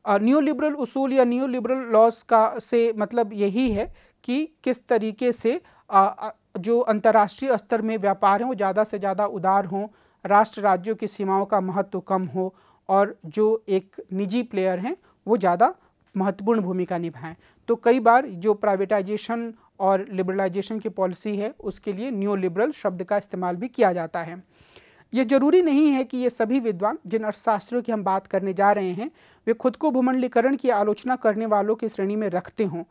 न्यू लिबरल उसूल या न्यू लिबरल लॉज का से मतलब यही है कि किस तरीके से आ, जो अंतर्राष्ट्रीय स्तर में व्यापार हैं वो ज़्यादा से ज़्यादा उदार हों राष्ट्र राज्यों की सीमाओं का महत्व कम हो और जो एक निजी प्लेयर हैं, वो ज़्यादा महत्वपूर्ण भूमिका निभाएँ। तो कई बार जो प्राइवेटाइजेशन और लिबरलाइजेशन की पॉलिसी है, उसके लिए न्यू लिबरल शब्द का इस्तेमाल भी किया जाता है। ये ज़रूरी नहीं है कि ये सभी विद्वान, जिन अर्थशास्त्रियों की हम बात करने जा रहे हैं, वे खुद को भूमंडलीकरण की आलोचना करने वालों की श्रेणी में रखते हों।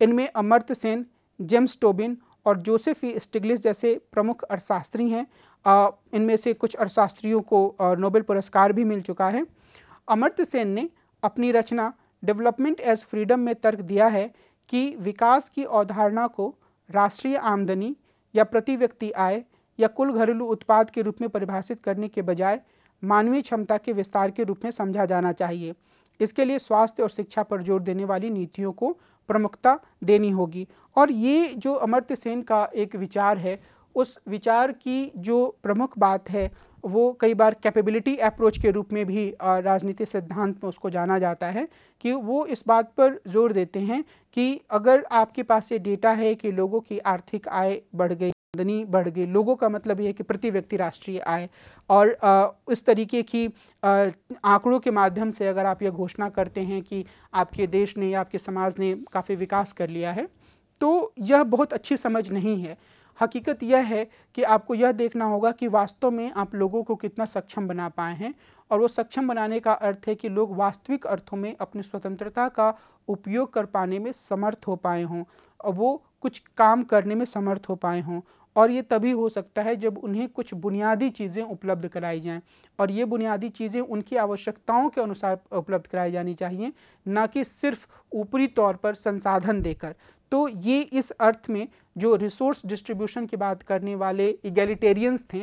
इनमें अमर्त्य सेन, जेम्स टोबिन और जोसेफी स्टिग्लिस जैसे प्रमुख अर्थशास्त्री हैं इनमें से कुछ अर्थशास्त्रियों को नोबेल पुरस्कार भी मिल चुका है। अमर्त्य सेन ने अपनी रचना डेवलपमेंट एज फ्रीडम में तर्क दिया है कि विकास की अवधारणा को राष्ट्रीय आमदनी या प्रति व्यक्ति आय या कुल घरेलू उत्पाद के रूप में परिभाषित करने के बजाय मानवीय क्षमता के विस्तार के रूप में समझा जाना चाहिए। इसके लिए स्वास्थ्य और शिक्षा पर ज़ोर देने वाली नीतियों को प्रमुखता देनी होगी। और ये जो अमर्त्य सेन का एक विचार है, उस विचार की जो प्रमुख बात है, वो कई बार कैपेबिलिटी अप्रोच के रूप में भी राजनीति सिद्धांत में उसको जाना जाता है कि वो इस बात पर ज़ोर देते हैं कि अगर आपके पास ये डेटा है कि लोगों की आर्थिक आय बढ़ गई आमदनी बढ़ गई। लोगों का मतलब ये है कि प्रति व्यक्ति राष्ट्रीय आय। और आ, इस तरीके की आंकड़ों के माध्यम से अगर आप यह घोषणा करते हैं कि आपके देश ने या आपके समाज ने काफ़ी विकास कर लिया है तो यह बहुत अच्छी समझ नहीं है। हकीकत यह है कि आपको यह देखना होगा कि वास्तव में आप लोगों को कितना सक्षम बना पाए हैं। और वो सक्षम बनाने का अर्थ है कि लोग वास्तविक अर्थों में अपनी स्वतंत्रता का उपयोग कर पाने में समर्थ हो पाए हों। वो कुछ काम करने में समर्थ हो पाए हों। और ये तभी हो सकता है जब उन्हें कुछ बुनियादी चीज़ें उपलब्ध कराई जाएँ और ये बुनियादी चीज़ें उनकी आवश्यकताओं के अनुसार उपलब्ध कराई जानी चाहिए, ना कि सिर्फ़ ऊपरी तौर पर संसाधन देकर। तो ये इस अर्थ में जो रिसोर्स डिस्ट्रीब्यूशन की बात करने वाले इगैलिटेरियंस थे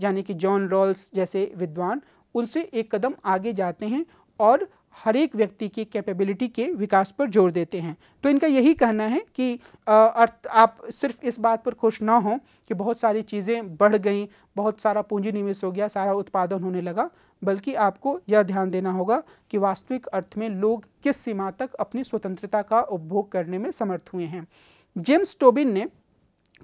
यानी कि जॉन रॉल्स जैसे विद्वान, उनसे एक कदम आगे जाते हैं और हर एक व्यक्ति की कैपेबिलिटी के विकास पर ज़ोर देते हैं। तो इनका यही कहना है कि अर्थ, आप सिर्फ़ इस बात पर खुश ना हों कि बहुत सारी चीज़ें बढ़ गई, बहुत सारा पूंजी निवेश हो गया, सारा उत्पादन होने लगा, बल्कि आपको यह ध्यान देना होगा कि वास्तविक अर्थ में लोग किस सीमा तक अपनी स्वतंत्रता का उपभोग करने में समर्थ हुए हैं। जेम्स टोबिन ने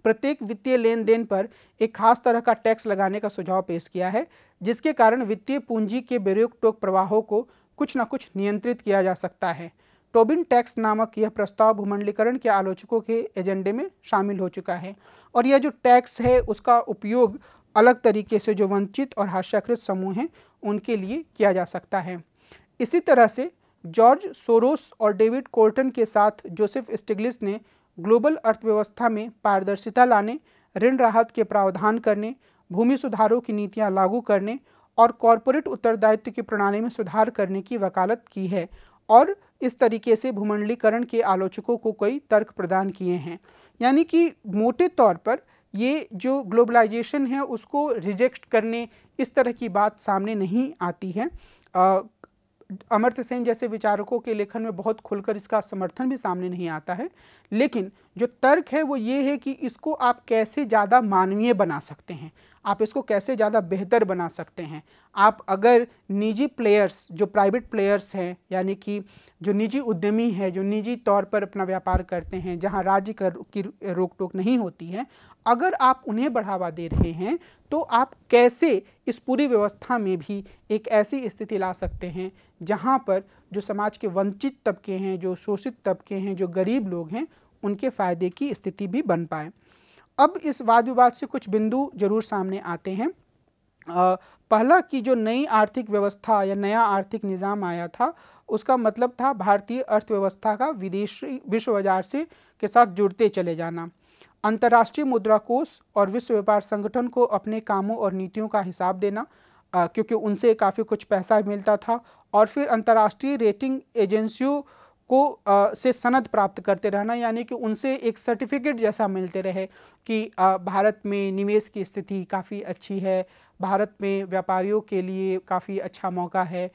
प्रत्येक वित्तीय लेन देन पर एक खास तरह का टैक्स लगाने का सुझाव पेश किया है, जिसके कारण वित्तीय पूंजी के बेरोक टोक प्रवाहों को कुछ न कुछ नियंत्रित किया जा सकता है। टोबिन टैक्स नामक यह प्रस्ताव भूमंडलीकरण के आलोचकों के एजेंडे में शामिल हो चुका है और यह जो टैक्स है, उसका उपयोग अलग तरीके से जो वंचित और हास्याकृत समूह हैं, उनके लिए किया जा सकता है। इसी तरह से जॉर्ज सोरोस और डेविड कोर्टन के साथ जोसेफ स्टिग्लिस ने ग्लोबल अर्थव्यवस्था में पारदर्शिता लाने, ऋण राहत के प्रावधान करने, भूमि सुधारों की नीतियाँ लागू करने और कॉरपोरेट उत्तरदायित्व की प्रणाली में सुधार करने की वकालत की है और इस तरीके से भूमंडलीकरण के आलोचकों को कई तर्क प्रदान किए हैं। यानी कि मोटे तौर पर ये जो ग्लोबलाइजेशन है, उसको रिजेक्ट करने इस तरह की बात सामने नहीं आती है। अमर्त्य सेन जैसे विचारकों के लेखन में बहुत खुलकर इसका समर्थन भी सामने नहीं आता है। लेकिन जो तर्क है वो ये है कि इसको आप कैसे ज़्यादा मानवीय बना सकते हैं। आप इसको कैसे ज़्यादा बेहतर बना सकते हैं। आप अगर निजी प्लेयर्स जो प्राइवेट प्लेयर्स हैं, यानी कि जो निजी उद्यमी है, जो निजी तौर पर अपना व्यापार करते हैं, जहाँ राज्य कर, की रोक टोक नहीं होती है, अगर आप उन्हें बढ़ावा दे रहे हैं तो आप कैसे इस पूरी व्यवस्था में भी एक ऐसी स्थिति ला सकते हैं, जहाँ पर जो समाज के वंचित तबके हैं, जो शोषित तबके हैं, जो गरीब लोग हैं उनके फ़ायदे की स्थिति भी बन पाए। अब इस वाद विवाद से कुछ बिंदु ज़रूर सामने आते हैं। आ, पहला कि जो नई आर्थिक व्यवस्था या नया आर्थिक निज़ाम आया था उसका मतलब था भारतीय अर्थव्यवस्था का विदेशी विश्व बाज़ार से के साथ जुड़ते चले जाना। अंतर्राष्ट्रीय मुद्रा कोष और विश्व व्यापार संगठन को अपने कामों और नीतियों का हिसाब देना क्योंकि उनसे काफ़ी कुछ पैसा मिलता था और फिर अंतर्राष्ट्रीय रेटिंग एजेंसियों को आ, से सनद प्राप्त करते रहना यानी कि उनसे एक सर्टिफिकेट जैसा मिलते रहे कि आ, भारत में निवेश की स्थिति काफ़ी अच्छी है भारत में व्यापारियों के लिए काफ़ी अच्छा मौका है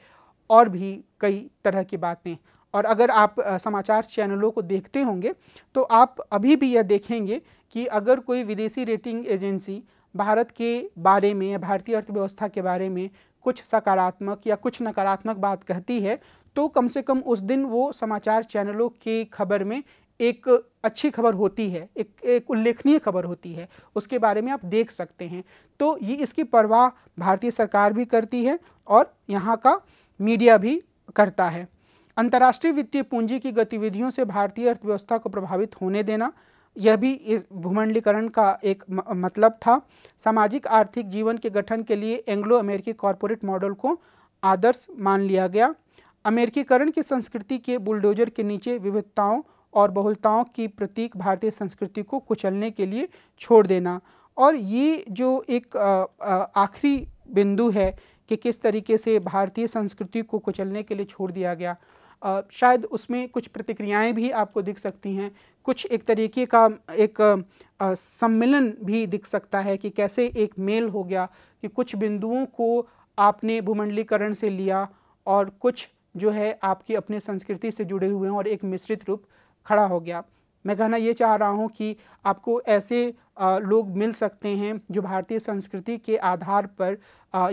और भी कई तरह की बातें। और अगर आप समाचार चैनलों को देखते होंगे तो आप अभी भी यह देखेंगे कि अगर कोई विदेशी रेटिंग एजेंसी भारत के बारे में या भारतीय अर्थव्यवस्था के बारे में कुछ सकारात्मक या कुछ नकारात्मक बात कहती है तो कम से कम उस दिन वो समाचार चैनलों की खबर में एक अच्छी खबर होती है, एक एक उल्लेखनीय खबर होती है, उसके बारे में आप देख सकते हैं। तो ये इसकी परवाह भारतीय सरकार भी करती है और यहाँ का मीडिया भी करता है। अंतर्राष्ट्रीय वित्तीय पूंजी की गतिविधियों से भारतीय अर्थव्यवस्था को प्रभावित होने देना, यह भी इस भूमंडलीकरण का एक मतलब था। सामाजिक, आर्थिक जीवन के गठन के लिए एंग्लो अमेरिकी कॉरपोरेट मॉडल को आदर्श मान लिया गया। अमेरिकीकरण की संस्कृति के बुलडोजर के नीचे विविधताओं और बहुलताओं की प्रतीक भारतीय संस्कृति को कुचलने के लिए छोड़ देना। और ये जो एक आखिरी बिंदु है कि किस तरीके से भारतीय संस्कृति को कुचलने के लिए छोड़ दिया गया आ, शायद उसमें कुछ प्रतिक्रियाएँ भी आपको दिख सकती हैं। कुछ एक तरीके का एक आ, सम्मिलन भी दिख सकता है कि कैसे एक मेल हो गया कि कुछ बिंदुओं को आपने भूमंडलीकरण से लिया और कुछ जो है आपकी अपनी संस्कृति से जुड़े हुए हैं और एक मिश्रित रूप खड़ा हो गया। मैं कहना ये चाह रहा हूँ कि आपको ऐसे लोग मिल सकते हैं जो भारतीय संस्कृति के आधार पर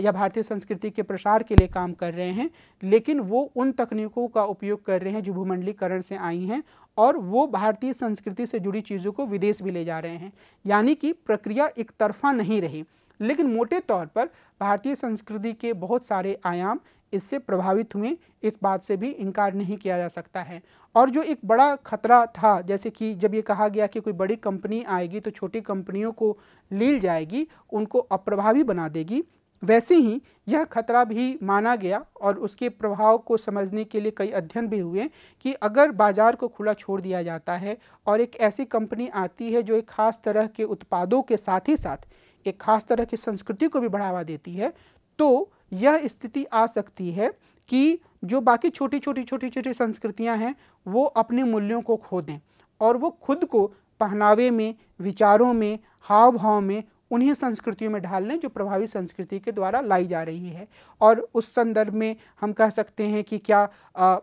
या भारतीय संस्कृति के प्रसार के लिए काम कर रहे हैं, लेकिन वो उन तकनीकों का उपयोग कर रहे हैं जो भूमंडलीकरण से आई हैं और वो भारतीय संस्कृति से जुड़ी चीज़ों को विदेश भी ले जा रहे हैं। यानी कि प्रक्रिया एक तरफा नहीं रही, लेकिन मोटे तौर पर भारतीय संस्कृति के बहुत सारे आयाम इससे प्रभावित हुए, इस बात से भी इनकार नहीं किया जा सकता है। और जो एक बड़ा खतरा था, जैसे कि जब ये कहा गया कि कोई बड़ी कंपनी आएगी तो छोटी कंपनियों को लील जाएगी, उनको अप्रभावी बना देगी, वैसे ही यह खतरा भी माना गया और उसके प्रभाव को समझने के लिए कई अध्ययन भी हुए कि अगर बाज़ार को खुला छोड़ दिया जाता है और एक ऐसी कंपनी आती है जो एक खास तरह के उत्पादों के साथ ही साथ एक खास तरह की संस्कृति को भी बढ़ावा देती है तो यह स्थिति आ सकती है कि जो बाकी छोटी छोटी छोटी छोटी संस्कृतियाँ हैं, वो अपने मूल्यों को खो दें और वो खुद को पहनावे में, विचारों में हाव भाव में, उन्हीं संस्कृतियों में ढाल लें जो प्रभावी संस्कृति के द्वारा लाई जा रही है। और उस संदर्भ में हम कह सकते हैं कि क्या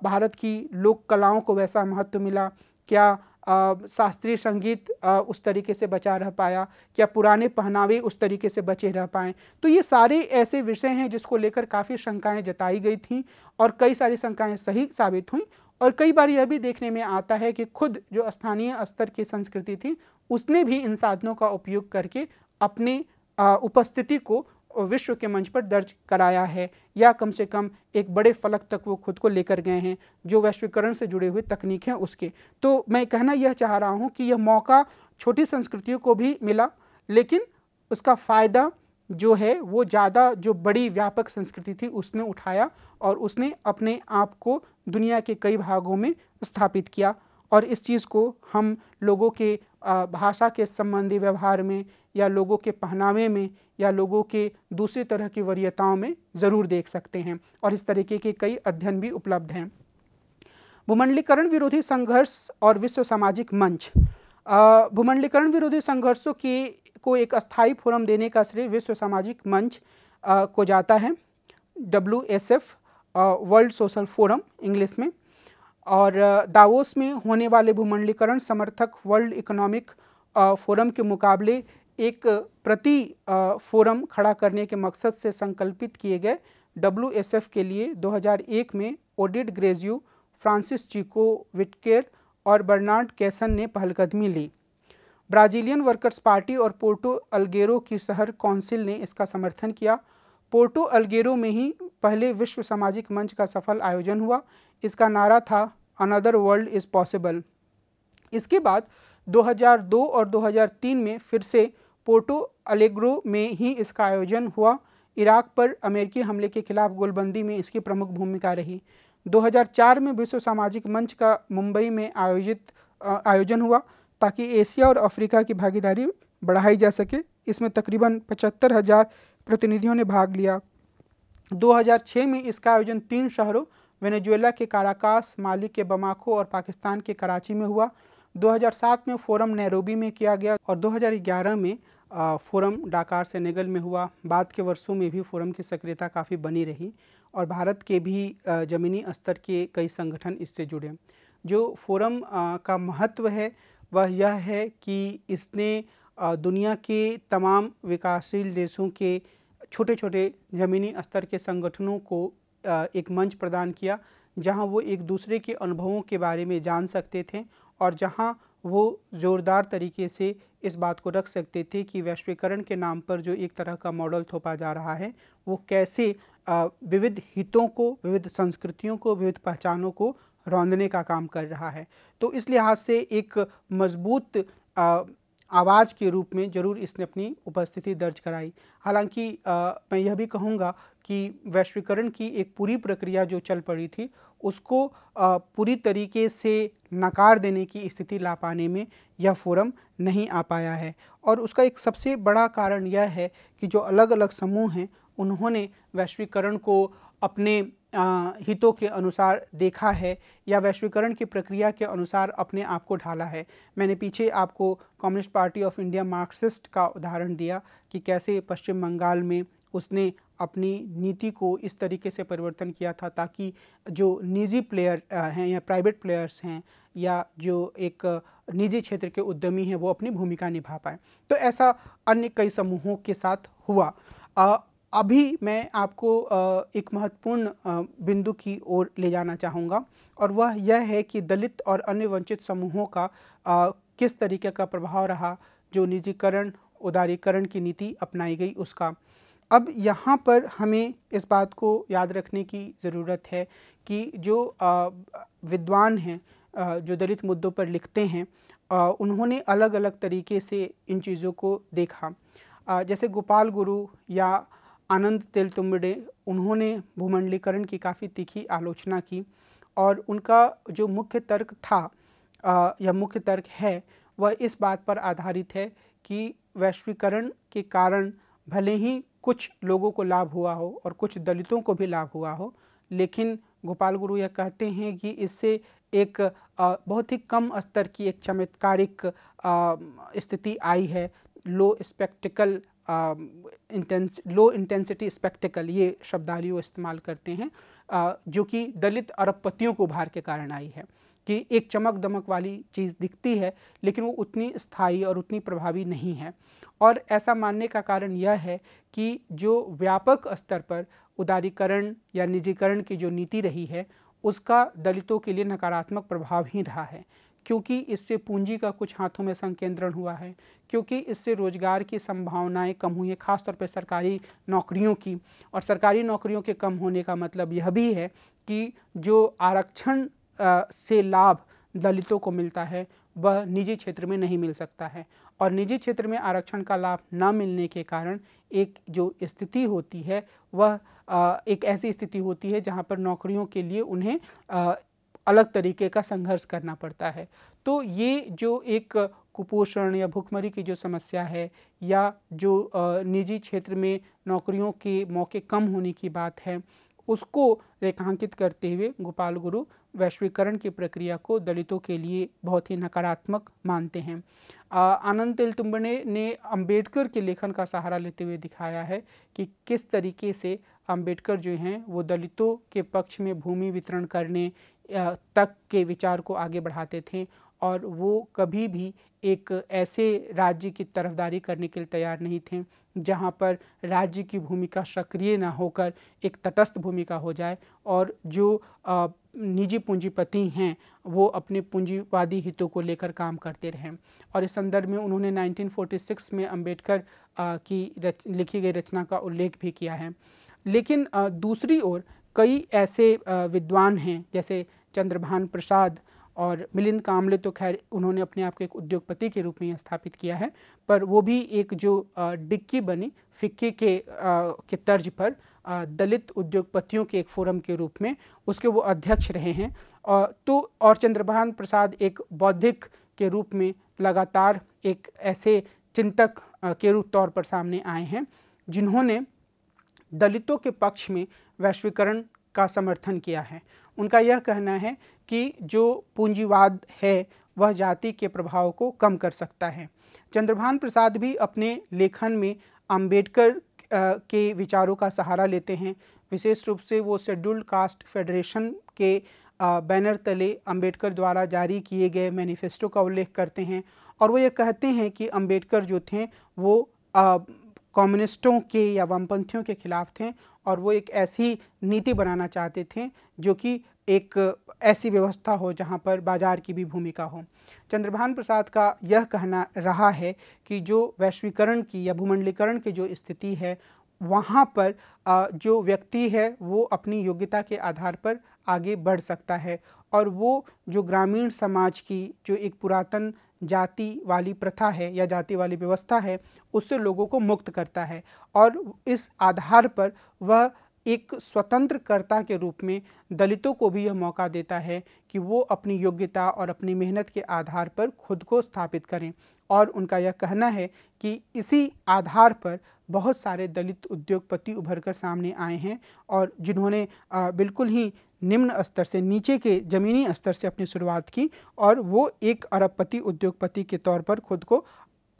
भारत की लोक कलाओं को वैसा महत्व मिला? क्या शास्त्रीय संगीत उस तरीके से बचा रह पाया क्या पुराने पहनावे उस तरीके से बचे रह पाए। तो ये सारे ऐसे विषय हैं जिसको लेकर काफ़ी शंकाएँ जताई गई थी और कई सारी शंकाएँ सही साबित हुई। और कई बार यह भी देखने में आता है कि खुद जो स्थानीय स्तर की संस्कृति थी, उसने भी इन साधनों का उपयोग करके अपने उपस्थिति को विश्व के मंच पर दर्ज कराया है। या कम से कम एक बड़े फलक तक वो खुद को लेकर गए हैं, जो वैश्वीकरण से जुड़े हुए तकनीक हैं उसके। तो मैं कहना यह चाह रहा हूँ कि यह मौका छोटी संस्कृतियों को भी मिला, लेकिन उसका फ़ायदा जो है, वो ज़्यादा जो बड़ी व्यापक संस्कृति थी उसने उठाया और उसने अपने आप को दुनिया के कई भागों में स्थापित किया। और इस चीज़ को हम लोगों के भाषा के संबंधी व्यवहार में या लोगों के पहनावे में या लोगों के दूसरी तरह की वरीयताओं में ज़रूर देख सकते हैं और इस तरीके के कई अध्ययन भी उपलब्ध हैं। भूमंडलीकरण विरोधी संघर्ष और विश्व सामाजिक मंच। भूमंडलीकरण विरोधी संघर्षों की को एक अस्थायी फोरम देने का श्रेय विश्व सामाजिक मंच आ, को जाता है। W S F world social forum English में। और दावोस में होने वाले भूमंडलीकरण समर्थक वर्ल्ड इकोनॉमिक फोरम के मुकाबले एक प्रति फोरम खड़ा करने के मकसद से संकल्पित किए गए डब्ल्यूएसएफ के लिए 2001 में ओडिड ग्रेजियो फ्रांसिस चिको विटकेर और बर्नार्ड कैसन ने पहलकदमी ली। ब्राज़ीलियन वर्कर्स पार्टी और पोर्टो अल्गेरो की शहर काउंसिल ने इसका समर्थन किया। पोर्टो अल्गेरो में ही पहले विश्व सामाजिक मंच का सफल आयोजन हुआ। इसका नारा था अनदर वर्ल्ड इज़ पॉसिबल इसके बाद 2002 और 2003 में फिर से पोर्टो अलेग्रो में ही इसका आयोजन हुआ। इराक पर अमेरिकी हमले के खिलाफ गोलबंदी में इसकी प्रमुख भूमिका रही। 2004 में विश्व सामाजिक मंच का मुंबई में आयोजित आयोजन हुआ ताकि एशिया और अफ्रीका की भागीदारी बढ़ाई जा सके। इसमें तकरीबन पचहत्तर हज़ार प्रतिनिधियों ने भाग लिया। 2006 में इसका आयोजन तीन शहरों, वेनेजुएला के काराकास, माली के बमाको और पाकिस्तान के कराची में हुआ। 2007 में फोरम नैरोबी में किया गया और 2011 में फोरम डाकार सेनेगल में हुआ। बाद के वर्षों में भी फोरम की सक्रियता काफ़ी बनी रही और भारत के भी ज़मीनी स्तर के कई संगठन इससे जुड़े। जो फोरम का महत्व है, वह यह है कि इसने दुनिया के तमाम विकासशील देशों के छोटे छोटे ज़मीनी स्तर के संगठनों को एक मंच प्रदान किया, जहाँ वो एक दूसरे के अनुभवों के बारे में जान सकते थे और जहाँ वो ज़ोरदार तरीके से इस बात को रख सकते थे कि वैश्वीकरण के नाम पर जो एक तरह का मॉडल थोपा जा रहा है, वो कैसे विविध हितों को, विविध संस्कृतियों को, विविध पहचानों को रौंदने का काम कर रहा है। तो इस लिहाज से एक मज़बूत आवाज़ के रूप में ज़रूर इसने अपनी उपस्थिति दर्ज कराई। हालाँकि मैं यह भी कहूँगा कि वैश्वीकरण की एक पूरी प्रक्रिया जो चल पड़ी थी उसको आ, पूरी तरीके से नकार देने की स्थिति ला पाने में यह फोरम नहीं आ पाया है। और उसका एक सबसे बड़ा कारण यह है कि जो अलग अलग समूह हैं उन्होंने वैश्वीकरण को अपने हितों के अनुसार देखा है या वैश्वीकरण की प्रक्रिया के अनुसार अपने आप को ढाला है। मैंने पीछे आपको communist party of India Marxist का उदाहरण दिया कि कैसे पश्चिम बंगाल में उसने अपनी नीति को इस तरीके से परिवर्तन किया था ताकि जो निजी प्लेयर हैं या प्राइवेट प्लेयर्स हैं या जो एक निजी क्षेत्र के उद्यमी हैं वो अपनी भूमिका निभा पाए। तो ऐसा अन्य कई समूहों के साथ हुआ। अभी मैं आपको एक महत्वपूर्ण बिंदु की ओर ले जाना चाहूँगा और वह यह है कि दलित और अन्य वंचित समूहों का किस तरीके का प्रभाव रहा, जो निजीकरण, उदारीकरण की नीति अपनाई गई उसका। अब यहाँ पर हमें इस बात को याद रखने की ज़रूरत है कि जो विद्वान हैं जो दलित मुद्दों पर लिखते हैं उन्होंने अलग अलग तरीके से इन चीज़ों को देखा। जैसे गोपाल गुरु या आनंद तेलतुम्बड़े उन्होंने भूमंडलीकरण की काफ़ी तीखी आलोचना की और उनका जो मुख्य तर्क था या मुख्य तर्क है, वह इस बात पर आधारित है कि वैश्वीकरण के कारण भले ही कुछ लोगों को लाभ हुआ हो और कुछ दलितों को भी लाभ हुआ हो, लेकिन गोपाल गुरु यह कहते हैं कि इससे एक बहुत ही कम स्तर की एक चमत्कारिक स्थिति आई है low spectacle intense low intensity spectacle ये शब्दावली इस्तेमाल करते हैं uh, जो कि दलित अरबपतियों को उभार के कारण आई है कि एक चमक दमक वाली चीज़ दिखती है लेकिन वो उतनी स्थायी और उतनी प्रभावी नहीं है। और ऐसा मानने का कारण यह है कि जो व्यापक स्तर पर उदारीकरण या निजीकरण की जो नीति रही है उसका दलितों के लिए नकारात्मक प्रभाव ही रहा है। क्योंकि इससे पूंजी का कुछ हाथों में संकेंद्रण हुआ है, क्योंकि इससे रोज़गार की संभावनाएँ कम हुई हैं, खासतौर पर सरकारी नौकरियों की। और सरकारी नौकरियों के कम होने का मतलब यह भी है कि जो आरक्षण से लाभ दलितों को मिलता है, वह निजी क्षेत्र में नहीं मिल सकता है। और निजी क्षेत्र में आरक्षण का लाभ न मिलने के कारण एक जो स्थिति होती है, वह एक ऐसी स्थिति होती है जहाँ पर नौकरियों के लिए उन्हें अलग तरीके का संघर्ष करना पड़ता है। तो ये जो एक कुपोषण या भुखमरी की जो समस्या है या जो निजी क्षेत्र में नौकरियों के मौके कम होने की बात है, उसको रेखांकित करते हुए गोपाल गुरु वैश्वीकरण की प्रक्रिया को दलितों के लिए बहुत ही नकारात्मक मानते हैं। आनंद तेलतुम्बने ने अंबेडकर के लेखन का सहारा लेते हुए दिखाया है कि किस तरीके से अंबेडकर जो हैं वो दलितों के पक्ष में भूमि वितरण करने तक के विचार को आगे बढ़ाते थे और वो कभी भी एक ऐसे राज्य की तरफदारी करने के लिए तैयार नहीं थे जहाँ पर राज्य की भूमिका सक्रिय ना होकर एक तटस्थ भूमिका हो जाए और जो निजी पूंजीपति हैं वो अपने पूंजीवादी हितों को लेकर काम करते रहें। और इस संदर्भ में उन्होंने 1946 में अंबेडकर की रच, लिखी गई रचना का उल्लेख भी किया है। लेकिन दूसरी ओर कई ऐसे विद्वान हैं जैसे चंद्रभान प्रसाद और मिलिंद कामले तो खैर उन्होंने अपने आप को एक उद्योगपति के रूप में स्थापित किया है पर वो भी एक जो डिक्की बनी फिक्की के आ, के तर्ज पर आ, दलित उद्योगपतियों के एक फोरम के रूप में उसके वो अध्यक्ष रहे हैं। और तो और चंद्रभान प्रसाद एक बौद्धिक के रूप में लगातार एक ऐसे चिंतक के रूप तौर पर सामने आए हैं जिन्होंने दलितों के पक्ष में वैश्वीकरण का समर्थन किया है। उनका यह कहना है कि जो पूंजीवाद है, वह जाति के प्रभाव को कम कर सकता है। चंद्रभान प्रसाद भी अपने लेखन में अंबेडकर के विचारों का सहारा लेते हैं। विशेष रूप से वो शेड्यूल्ड कास्ट फेडरेशन के बैनर तले अंबेडकर द्वारा जारी किए गए मैनिफेस्टो का उल्लेख करते हैं और वो ये कहते हैं कि अंबेडकर जो थे, वो कम्युनिस्टों के या वामपंथियों के खिलाफ थे और वो एक ऐसी नीति बनाना चाहते थे जो कि एक ऐसी व्यवस्था हो जहाँ पर बाज़ार की भी भूमिका हो। चंद्रभान प्रसाद का यह कहना रहा है कि जो वैश्वीकरण की या भूमंडलीकरण की जो स्थिति है, वहाँ पर जो व्यक्ति है, वो अपनी योग्यता के आधार पर आगे बढ़ सकता है और वो जो ग्रामीण समाज की जो एक पुरातन जाति वाली प्रथा है या जाति वाली व्यवस्था है, उससे लोगों को मुक्त करता है और इस आधार पर वह एक स्वतंत्रकर्ता के रूप में दलितों को भी यह मौका देता है कि वो अपनी योग्यता और अपनी मेहनत के आधार पर खुद को स्थापित करें। और उनका यह कहना है कि इसी आधार पर बहुत सारे दलित उद्योगपति उभर कर सामने आए हैं और जिन्होंने बिल्कुल ही निम्न स्तर से नीचे के ज़मीनी स्तर से अपनी शुरुआत की और वो एक अरबपति उद्योगपति के तौर पर खुद को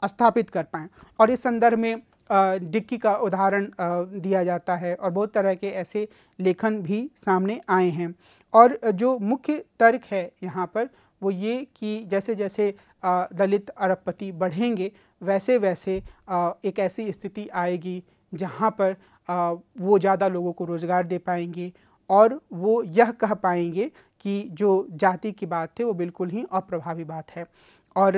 स्थापित कर पाएँ। और इस संदर्भ में डिक्की का उदाहरण दिया जाता है और बहुत तरह के ऐसे लेखन भी सामने आए हैं। और जो मुख्य तर्क है यहाँ पर वो ये कि जैसे जैसे दलित अरबपति बढ़ेंगे, वैसे वैसे एक ऐसी स्थिति आएगी जहाँ पर वो ज़्यादा लोगों को रोज़गार दे पाएँगे और वो यह कह पाएँगे कि जो जाति की बात है वो बिल्कुल ही अप्रभावी बात है। और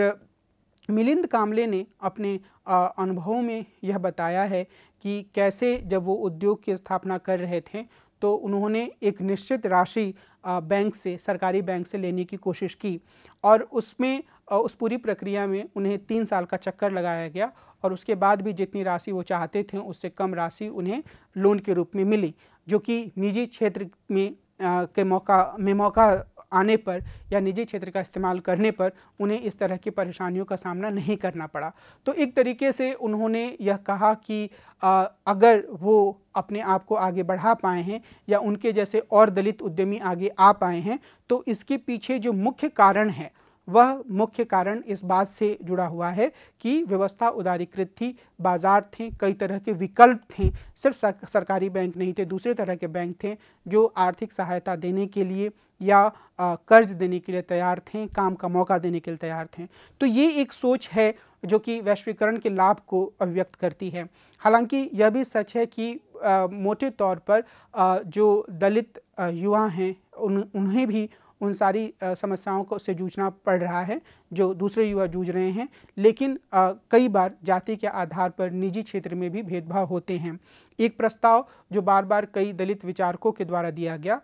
मिलिंद कामले ने अपने अनुभवों में यह बताया है कि कैसे जब वो उद्योग की स्थापना कर रहे थे तो उन्होंने एक निश्चित राशि बैंक से, सरकारी बैंक से लेने की कोशिश की और उसमें उस पूरी प्रक्रिया में उन्हें तीन साल का चक्कर लगाया गया और उसके बाद भी जितनी राशि वो चाहते थे उससे कम राशि उन्हें लोन के रूप में मिली, जो कि निजी क्षेत्र में के मौका में मौका आने पर या निजी क्षेत्र का इस्तेमाल करने पर उन्हें इस तरह की परेशानियों का सामना नहीं करना पड़ा। तो एक तरीके से उन्होंने यह कहा कि आ, अगर वो अपने आप को आगे बढ़ा पाए हैं या उनके जैसे और दलित उद्यमी आगे आ पाए हैं तो इसके पीछे जो मुख्य कारण है वह मुख्य कारण इस बात से जुड़ा हुआ है कि व्यवस्था उदारीकृत थी बाज़ार थे कई तरह के विकल्प थे। सिर्फ़ सरकारी बैंक नहीं थे दूसरे तरह के बैंक थे जो आर्थिक सहायता देने के लिए या कर्ज देने के लिए तैयार थे काम का मौका देने के लिए तैयार थे। तो ये एक सोच है जो कि वैश्वीकरण के लाभ को अभिव्यक्त करती है। हालाँकि यह भी सच है कि आ, मोटे तौर पर आ, जो दलित युवा हैं उन उन्हें भी उन सारी समस्याओं को से जूझना पड़ रहा है जो दूसरे युवा जूझ रहे हैं। लेकिन आ, कई बार जाति के आधार पर निजी क्षेत्र में भी भेदभाव होते हैं। एक प्रस्ताव जो बार बार कई दलित विचारकों के द्वारा दिया गया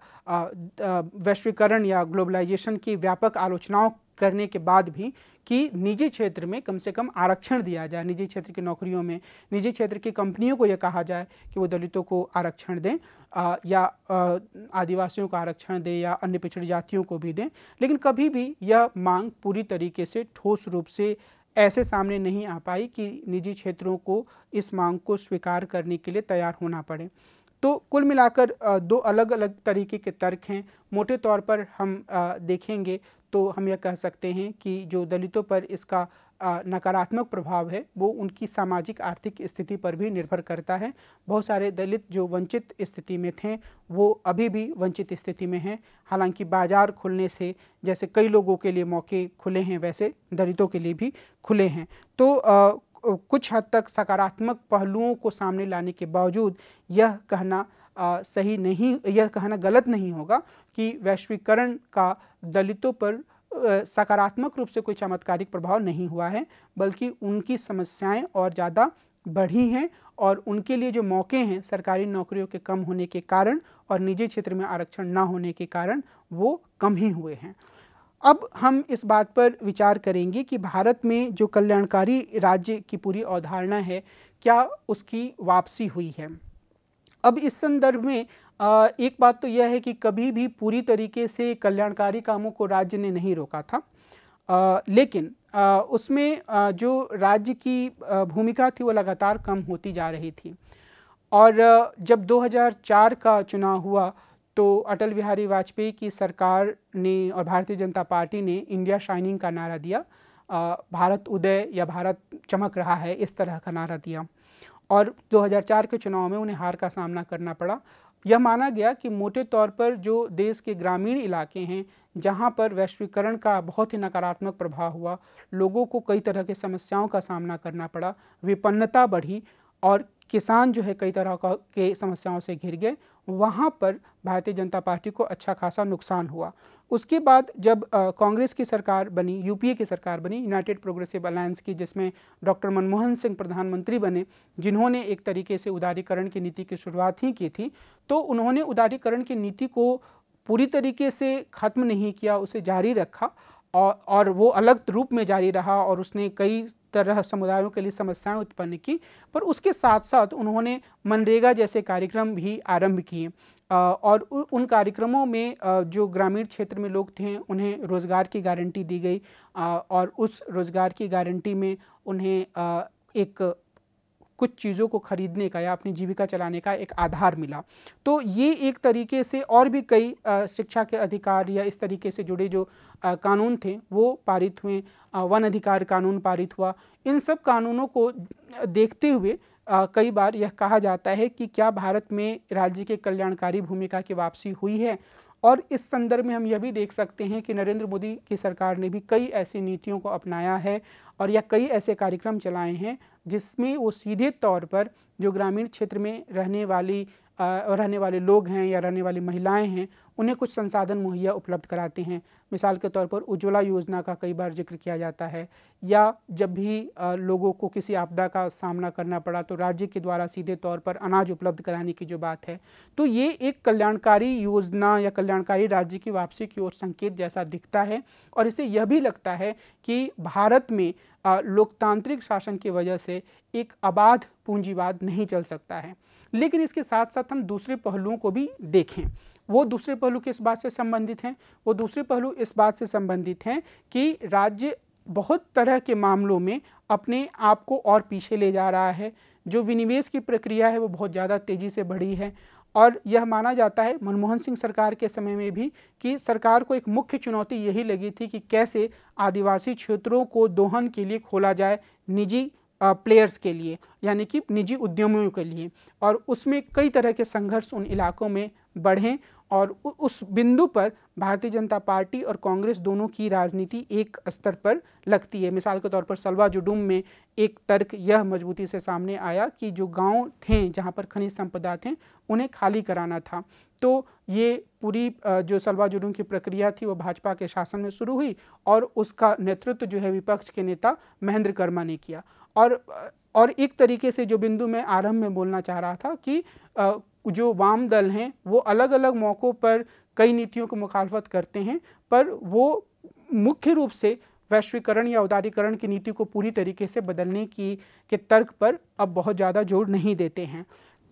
वैश्वीकरण या ग्लोबलाइजेशन की व्यापक आलोचनाओं करने के बाद भी कि निजी क्षेत्र में कम से कम आरक्षण दिया जाए निजी क्षेत्र की नौकरियों में निजी क्षेत्र की कंपनियों को यह कहा जाए कि वो दलितों को आरक्षण दें आ, या आदिवासियों को आरक्षण दें या अन्य पिछड़ी जातियों को भी दें। लेकिन कभी भी यह मांग पूरी तरीके से ठोस रूप से ऐसे सामने नहीं आ पाई कि निजी क्षेत्रों को इस मांग को स्वीकार करने के लिए तैयार होना पड़े। तो कुल मिलाकर दो अलग अलग तरीके के तर्क हैं। मोटे तौर पर हम देखेंगे तो हम यह कह सकते हैं कि जो दलितों पर इसका नकारात्मक प्रभाव है, वो उनकी सामाजिक आर्थिक स्थिति पर भी निर्भर करता है। बहुत सारे दलित जो वंचित स्थिति में थे, वो अभी भी वंचित स्थिति में हैं। हालाँकि बाज़ार खुलने से, जैसे कई लोगों के लिए मौके खुले हैं, वैसे दलितों के लिए भी खुले हैं। तो कुछ हद तक सकारात्मक पहलुओं को सामने लाने के बावजूद यह कहना आ, सही नहीं यह कहना गलत नहीं होगा कि वैश्वीकरण का दलितों पर सकारात्मक रूप से कोई चमत्कारिक प्रभाव नहीं हुआ है बल्कि उनकी समस्याएँ और ज़्यादा बढ़ी हैं और उनके लिए जो मौके हैं सरकारी नौकरियों के कम होने के कारण और निजी क्षेत्र में आरक्षण ना होने के कारण वो कम ही हुए हैं। अब हम इस बात पर विचार करेंगे कि भारत में जो कल्याणकारी राज्य की पूरी अवधारणा है, क्या उसकी वापसी हुई है? अब इस संदर्भ में एक बात तो यह है कि कभी भी पूरी तरीके से कल्याणकारी कामों को राज्य ने नहीं रोका था। लेकिन उसमें जो राज्य की भूमिका थी वो लगातार कम होती जा रही थी। और जब 2004 का चुनाव हुआ तो अटल बिहारी वाजपेयी की सरकार ने और भारतीय जनता पार्टी ने इंडिया शाइनिंग का नारा दिया। भारत उदय या भारत चमक रहा है, इस तरह का नारा दिया। और 2004 के चुनाव में उन्हें हार का सामना करना पड़ा। यह माना गया कि मोटे तौर पर जो देश के ग्रामीण इलाके हैं, जहाँ पर वैश्वीकरण का बहुत ही नकारात्मक प्रभाव हुआ, लोगों को कई तरह के समस्याओं का सामना करना पड़ा, विपन्नता बढ़ी और किसान जो है कई तरह का के समस्याओं से घिर गए। वहाँ पर भारतीय जनता पार्टी को अच्छा खासा नुकसान हुआ। उसके बाद जब कांग्रेस की सरकार बनी, यूपीए की सरकार बनी, यूनाइटेड प्रोग्रेसिव अलायंस की, जिसमें डॉक्टर मनमोहन सिंह प्रधानमंत्री बने, जिन्होंने एक तरीके से उदारीकरण की नीति की शुरुआत ही की थी तो उन्होंने उदारीकरण की नीति को पूरी तरीके से ख़त्म नहीं किया, उसे जारी रखा और और वो अलग रूप में जारी रहा और उसने कई तरह समुदायों के लिए समस्याएँ उत्पन्न की, पर उसके साथ साथ उन्होंने मनरेगा जैसे कार्यक्रम भी आरंभ किए। और उन कार्यक्रमों में जो ग्रामीण क्षेत्र में लोग थे, उन्हें रोज़गार की गारंटी दी गई। और उस रोज़गार की गारंटी में उन्हें एक कुछ चीज़ों को खरीदने का या अपनी जीविका चलाने का एक आधार मिला। तो ये एक तरीके से और भी कई शिक्षा के अधिकार या इस तरीके से जुड़े जो कानून थे, वो पारित हुए। वन अधिकार कानून पारित हुआ। इन सब कानूनों को देखते हुए कई बार यह कहा जाता है कि क्या भारत में राज्य के कल्याणकारी भूमिका की वापसी हुई है? और इस संदर्भ में हम यह भी देख सकते हैं कि नरेंद्र मोदी की सरकार ने भी कई ऐसी नीतियों को अपनाया है और या कई ऐसे कार्यक्रम चलाए हैं जिसमें वो सीधे तौर पर जो ग्रामीण क्षेत्र में रहने वाली रहने वाले लोग हैं या रहने वाली महिलाएँ हैं, उन्हें कुछ संसाधन मुहैया उपलब्ध कराते हैं। मिसाल के तौर पर उज्ज्वला योजना का कई बार ज़िक्र किया जाता है, या जब भी लोगों को किसी आपदा का सामना करना पड़ा तो राज्य के द्वारा सीधे तौर पर अनाज उपलब्ध कराने की जो बात है तो ये एक कल्याणकारी योजना या कल्याणकारी राज्य की वापसी की ओर संकेत जैसा दिखता है, और इसे यह भी लगता है कि भारत में लोकतांत्रिक शासन की वजह से एक अबाध पूंजीवाद नहीं चल सकता है। लेकिन इसके साथ साथ हम दूसरे पहलुओं को भी देखें। वो दूसरे पहलू किस बात से संबंधित हैं? वो दूसरे पहलू इस बात से संबंधित हैं कि राज्य बहुत तरह के मामलों में अपने आप को और पीछे ले जा रहा है। जो विनिवेश की प्रक्रिया है वो बहुत ज़्यादा तेज़ी से बढ़ी है। और यह माना जाता है मनमोहन सिंह सरकार के समय में भी कि सरकार को एक मुख्य चुनौती यही लगी थी कि कैसे आदिवासी क्षेत्रों को दोहन के लिए खोला जाए निजी प्लेयर्स के लिए, यानी कि निजी उद्यमियों के लिए। और उसमें कई तरह के संघर्ष उन इलाकों में बढ़ें और उस बिंदु पर भारतीय जनता पार्टी और कांग्रेस दोनों की राजनीति एक स्तर पर लगती है। मिसाल के तौर पर सलवा जुडूम में एक तर्क यह मजबूती से सामने आया कि जो गाँव थे, जहाँ पर खनिज संपदा थे, उन्हें खाली कराना था। तो ये पूरी जो सलवा जुडूम की प्रक्रिया थी, वो भाजपा के शासन में शुरू हुई और उसका नेतृत्व जो है विपक्ष के नेता महेंद्र कर्मा ने किया। और और एक तरीके से जो बिंदु मैं आरंभ में बोलना चाह रहा था कि जो वाम दल हैं, वो अलग अलग मौक़ों पर कई नीतियों की मुखालफत करते हैं, पर वो मुख्य रूप से वैश्वीकरण या उदारीकरण की नीति को पूरी तरीके से बदलने की, के तर्क पर अब बहुत ज़्यादा ज़ोर नहीं देते हैं।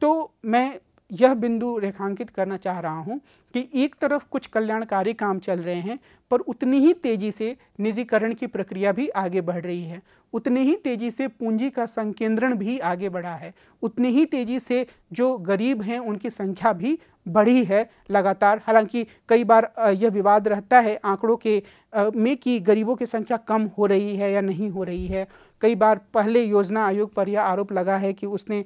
तो मैं यह बिंदु रेखांकित करना चाह रहा हूँ कि एक तरफ़ कुछ कल्याणकारी काम चल रहे हैं, पर उतनी ही तेज़ी से निजीकरण की प्रक्रिया भी आगे बढ़ रही है। उतनी ही तेज़ी से पूंजी का संकेंद्रण भी आगे बढ़ा है। उतनी ही तेज़ी से जो गरीब हैं, उनकी संख्या भी बढ़ी है लगातार। हालाँकि कई बार यह विवाद रहता है आंकड़ों के में कि गरीबों की संख्या कम हो रही है या नहीं हो रही है। कई बार पहले योजना आयोग पर यह आरोप लगा है कि उसने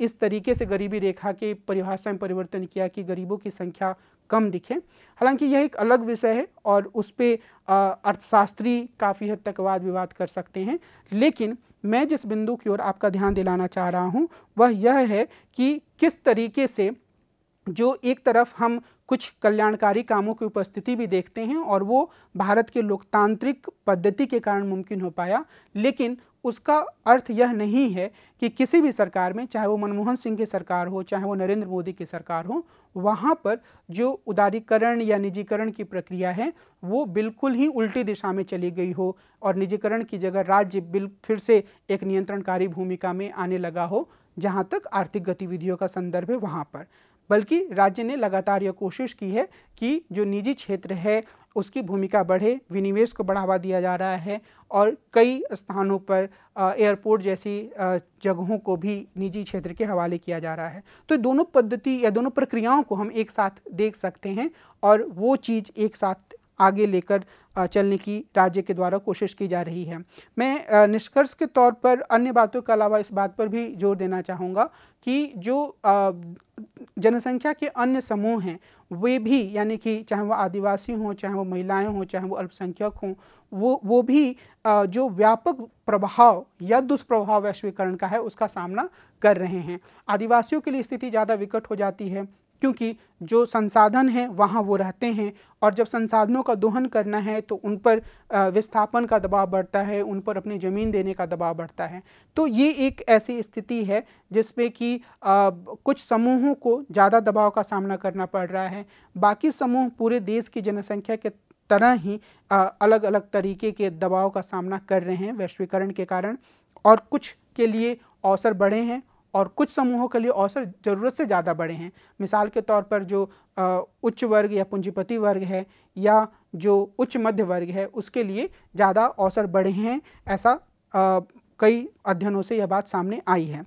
इस तरीके से गरीबी रेखा के परिभाषा में परिवर्तन किया कि गरीबों की संख्या कम दिखे। हालाँकि यह एक अलग विषय है और उस पर अर्थशास्त्री काफ़ी हद तक वाद विवाद कर सकते हैं। लेकिन मैं जिस बिंदु की ओर आपका ध्यान दिलाना चाह रहा हूँ, वह यह है कि किस तरीके से जो एक तरफ़ हम कुछ कल्याणकारी कामों की उपस्थिति भी देखते हैं और वो भारत के लोकतांत्रिक पद्धति के कारण मुमकिन हो पाया, लेकिन उसका अर्थ यह नहीं है कि किसी भी सरकार में, चाहे वो मनमोहन सिंह की सरकार हो, चाहे वो नरेंद्र मोदी की सरकार हो, वहाँ पर जो उदारीकरण या निजीकरण की प्रक्रिया है, वो बिल्कुल ही उल्टी दिशा में चली गई हो और निजीकरण की जगह राज्य बिल फिर से एक नियंत्रणकारी भूमिका में आने लगा हो, जहाँ तक आर्थिक गतिविधियों का संदर्भ है वहाँ पर। बल्कि राज्य ने लगातार यह कोशिश की है कि जो निजी क्षेत्र है उसकी भूमिका बढ़े, विनिवेश को बढ़ावा दिया जा रहा है और कई स्थानों पर एयरपोर्ट जैसी जगहों को भी निजी क्षेत्र के हवाले किया जा रहा है। तो दोनों पद्धति या दोनों प्रक्रियाओं को हम एक साथ देख सकते हैं और वो चीज़ एक साथ आगे लेकर चलने की राज्य के द्वारा कोशिश की जा रही है। मैं निष्कर्ष के तौर पर अन्य बातों के अलावा इस बात पर भी ज़ोर देना चाहूँगा कि जो जनसंख्या के अन्य समूह हैं, वे भी, यानी कि चाहे वो आदिवासी हों, चाहे वो महिलाएँ हों, चाहे वो अल्पसंख्यक हों, वो वो भी जो व्यापक प्रभाव या दुष्प्रभाव वैश्वीकरण का है, उसका सामना कर रहे हैं। आदिवासियों के लिए स्थिति ज़्यादा विकट हो जाती है क्योंकि जो संसाधन हैं, वहाँ वो रहते हैं और जब संसाधनों का दोहन करना है तो उन पर विस्थापन का दबाव बढ़ता है, उन पर अपनी ज़मीन देने का दबाव बढ़ता है। तो ये एक ऐसी स्थिति है, जिसमें कि कुछ समूहों को ज़्यादा दबाव का सामना करना पड़ रहा है। बाकी समूह पूरे देश की जनसंख्या के तरह ही अलग अलग तरीके के दबाव का सामना कर रहे हैं वैश्वीकरण के कारण और कुछ के लिए अवसर बढ़े हैं। और कुछ समूहों के लिए अवसर ज़रूरत से ज़्यादा बड़े हैं। मिसाल के तौर पर जो उच्च वर्ग या पूंजीपति वर्ग है या जो उच्च मध्य वर्ग है, उसके लिए ज़्यादा अवसर बढ़े हैं ऐसा कई अध्ययनों से यह बात सामने आई है।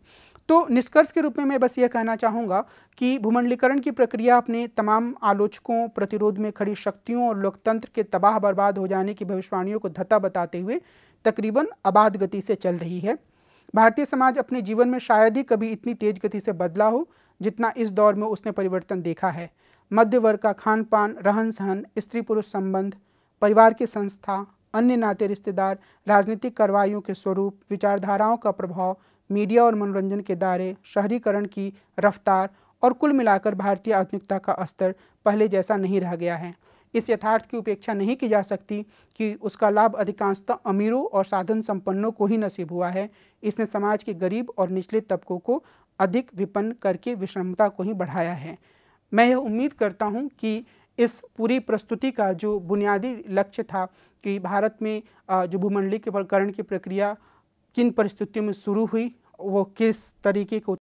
तो निष्कर्ष के रूप में मैं बस यह कहना चाहूँगा कि भूमंडलीकरण की प्रक्रिया अपने तमाम आलोचकों, प्रतिरोध में खड़ी शक्तियों और लोकतंत्र के तबाह बर्बाद हो जाने की भविष्यवाणियों को धत्ता बताते हुए तकरीबन आबाद गति से चल रही है। भारतीय समाज अपने जीवन में शायद ही कभी इतनी तेज गति से बदला हो, जितना इस दौर में उसने परिवर्तन देखा है। मध्य वर्ग का खान पान रहन सहन स्त्री पुरुष संबंध, परिवार की संस्था, अन्य नाते, रिश्तेदार, राजनीतिक कार्रवाइयों के स्वरूप, विचारधाराओं का प्रभाव, मीडिया और मनोरंजन के दायरे, शहरीकरण की रफ्तार और कुल मिलाकर भारतीय आधुनिकता का स्तर पहले जैसा नहीं रह गया है। इस यथार्थ की उपेक्षा नहीं की जा सकती कि उसका लाभ अधिकांशतः अमीरों और साधन संपन्नों को ही नसीब हुआ है। इसने समाज के गरीब और निचले तबकों को अधिक विपन्न करके विषमता को ही बढ़ाया है। मैं यह उम्मीद करता हूँ कि इस पूरी प्रस्तुति का जो बुनियादी लक्ष्य था कि भारत में जो भूमंडलीकरण की प्रक्रिया, किन परिस्थितियों में शुरू हुई, वो किस तरीके को